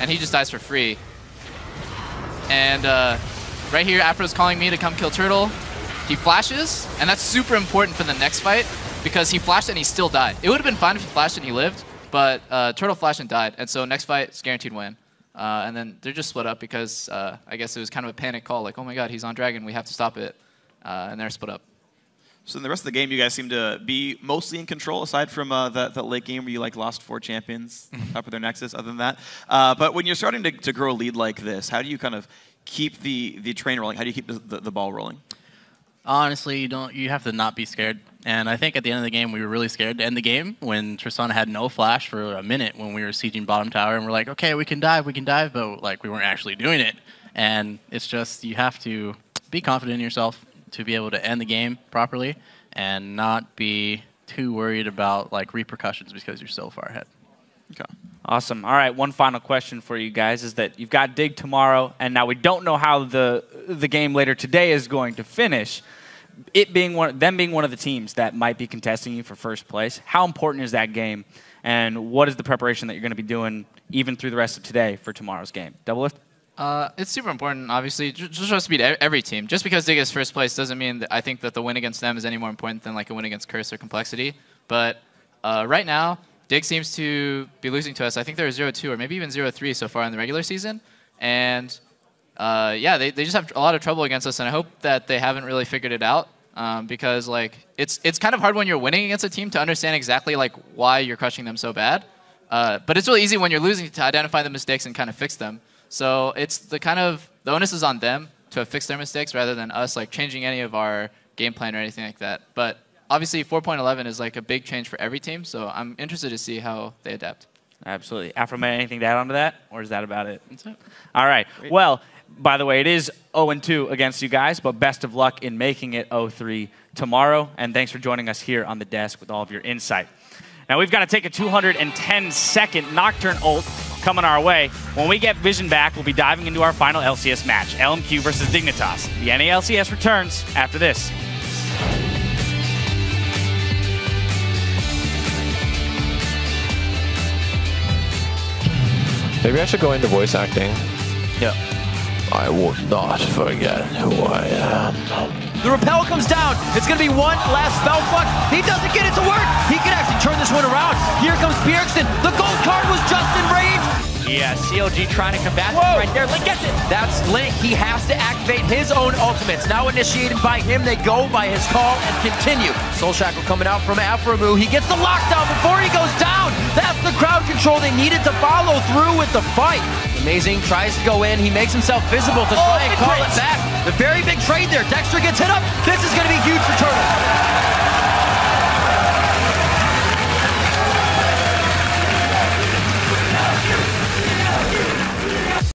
Speaker 6: and he just dies for free. And uh, right here, Afro's calling me to come kill Turtle. He flashes, and that's super important for the next fight because he flashed and he still died. It would have been fine if he flashed and he lived, but uh, Turtle flashed and died, and so next fight, it's guaranteed win. Uh, and then they're just split up because uh, I guess it was kind of a panic call, like, oh my god, he's on Dragon, we have to stop it. Uh, and they're split up.
Speaker 2: So in the rest of the game, you guys seem to be mostly in control, aside from uh, that, that late game where you like lost four champions top of their nexus. Other than that, uh, but when you're starting to, to grow a lead like this, how do you kind of keep the, the train rolling? How do you keep the, the, the ball rolling?
Speaker 7: Honestly, you don't. You have to not be scared. And I think at the end of the game, we were really scared to end the game when Tristana had no flash for a minute when we were sieging bottom tower, and we're like, okay, we can dive, we can dive, but like we weren't actually doing it. And it's just you have to be confident in yourself to be able to end the game properly and not be too worried about like repercussions because you're so far ahead.
Speaker 2: Okay.
Speaker 1: Awesome. All right, one final question for you guys is that you've got Dig tomorrow, and now we don't know how the the game later today is going to finish. It being one, them being one of the teams that might be contesting you for first place. How important is that game, and what is the preparation that you're going to be doing even through the rest of today for tomorrow's game? Doublelift.
Speaker 6: Uh, it's super important, obviously, ju- just for to beat every team. Just because Dig is first place doesn't mean that I think that the win against them is any more important than like a win against Curse or Complexity. But uh, right now, Dig seems to be losing to us. I think they're 0-2 or maybe even 0-3 so far in the regular season. And uh, yeah, they, they just have a lot of trouble against us, and I hope that they haven't really figured it out. Um, because like it's it's kind of hard when you're winning against a team to understand exactly like why you're crushing them so bad. Uh, but it's really easy when you're losing to identify the mistakes and kind of fix them. So it's the kind of the onus is on them to fix their mistakes rather than us like changing any of our game plan or anything like that. But obviously 4.11 is like a big change for every team, so I'm interested to see how they adapt.
Speaker 1: Absolutely. Aphromoo, anything to add on to that, or is that about it?
Speaker 7: That's it.
Speaker 1: All right. Well, by the way, it is 0 2 against you guys, but best of luck in making it 0 3 tomorrow. And thanks for joining us here on the desk with all of your insight. Now, we've got to take a 210 second Nocturne ult coming our way. When we get Vision back, we'll be diving into our final LCS match LMQ versus Dignitas. The NALCS returns after this.
Speaker 8: Maybe I should go into voice acting.
Speaker 7: Yeah.
Speaker 8: I will not forget who I am.
Speaker 3: The repel comes down. It's going to be one last spell fuck. He doesn't get it to work. He can actually turn this one around. Here comes Bjergsen. The gold card was just in range.
Speaker 4: Yeah, CLG trying to combat
Speaker 3: Whoa.
Speaker 4: right there. Link gets it.
Speaker 3: That's Link. He has to activate his own ultimates. Now initiated by him, they go by his call and continue. Soul Shackle coming out from Aphromoo. He gets the lockdown before he goes down. That's the crowd control they needed to follow through with the fight. Amazing tries to go in. He makes himself visible to try
Speaker 4: Oh,
Speaker 3: and call it back. The very big trade there. Dexter gets hit up. This is going to be huge for Turtle.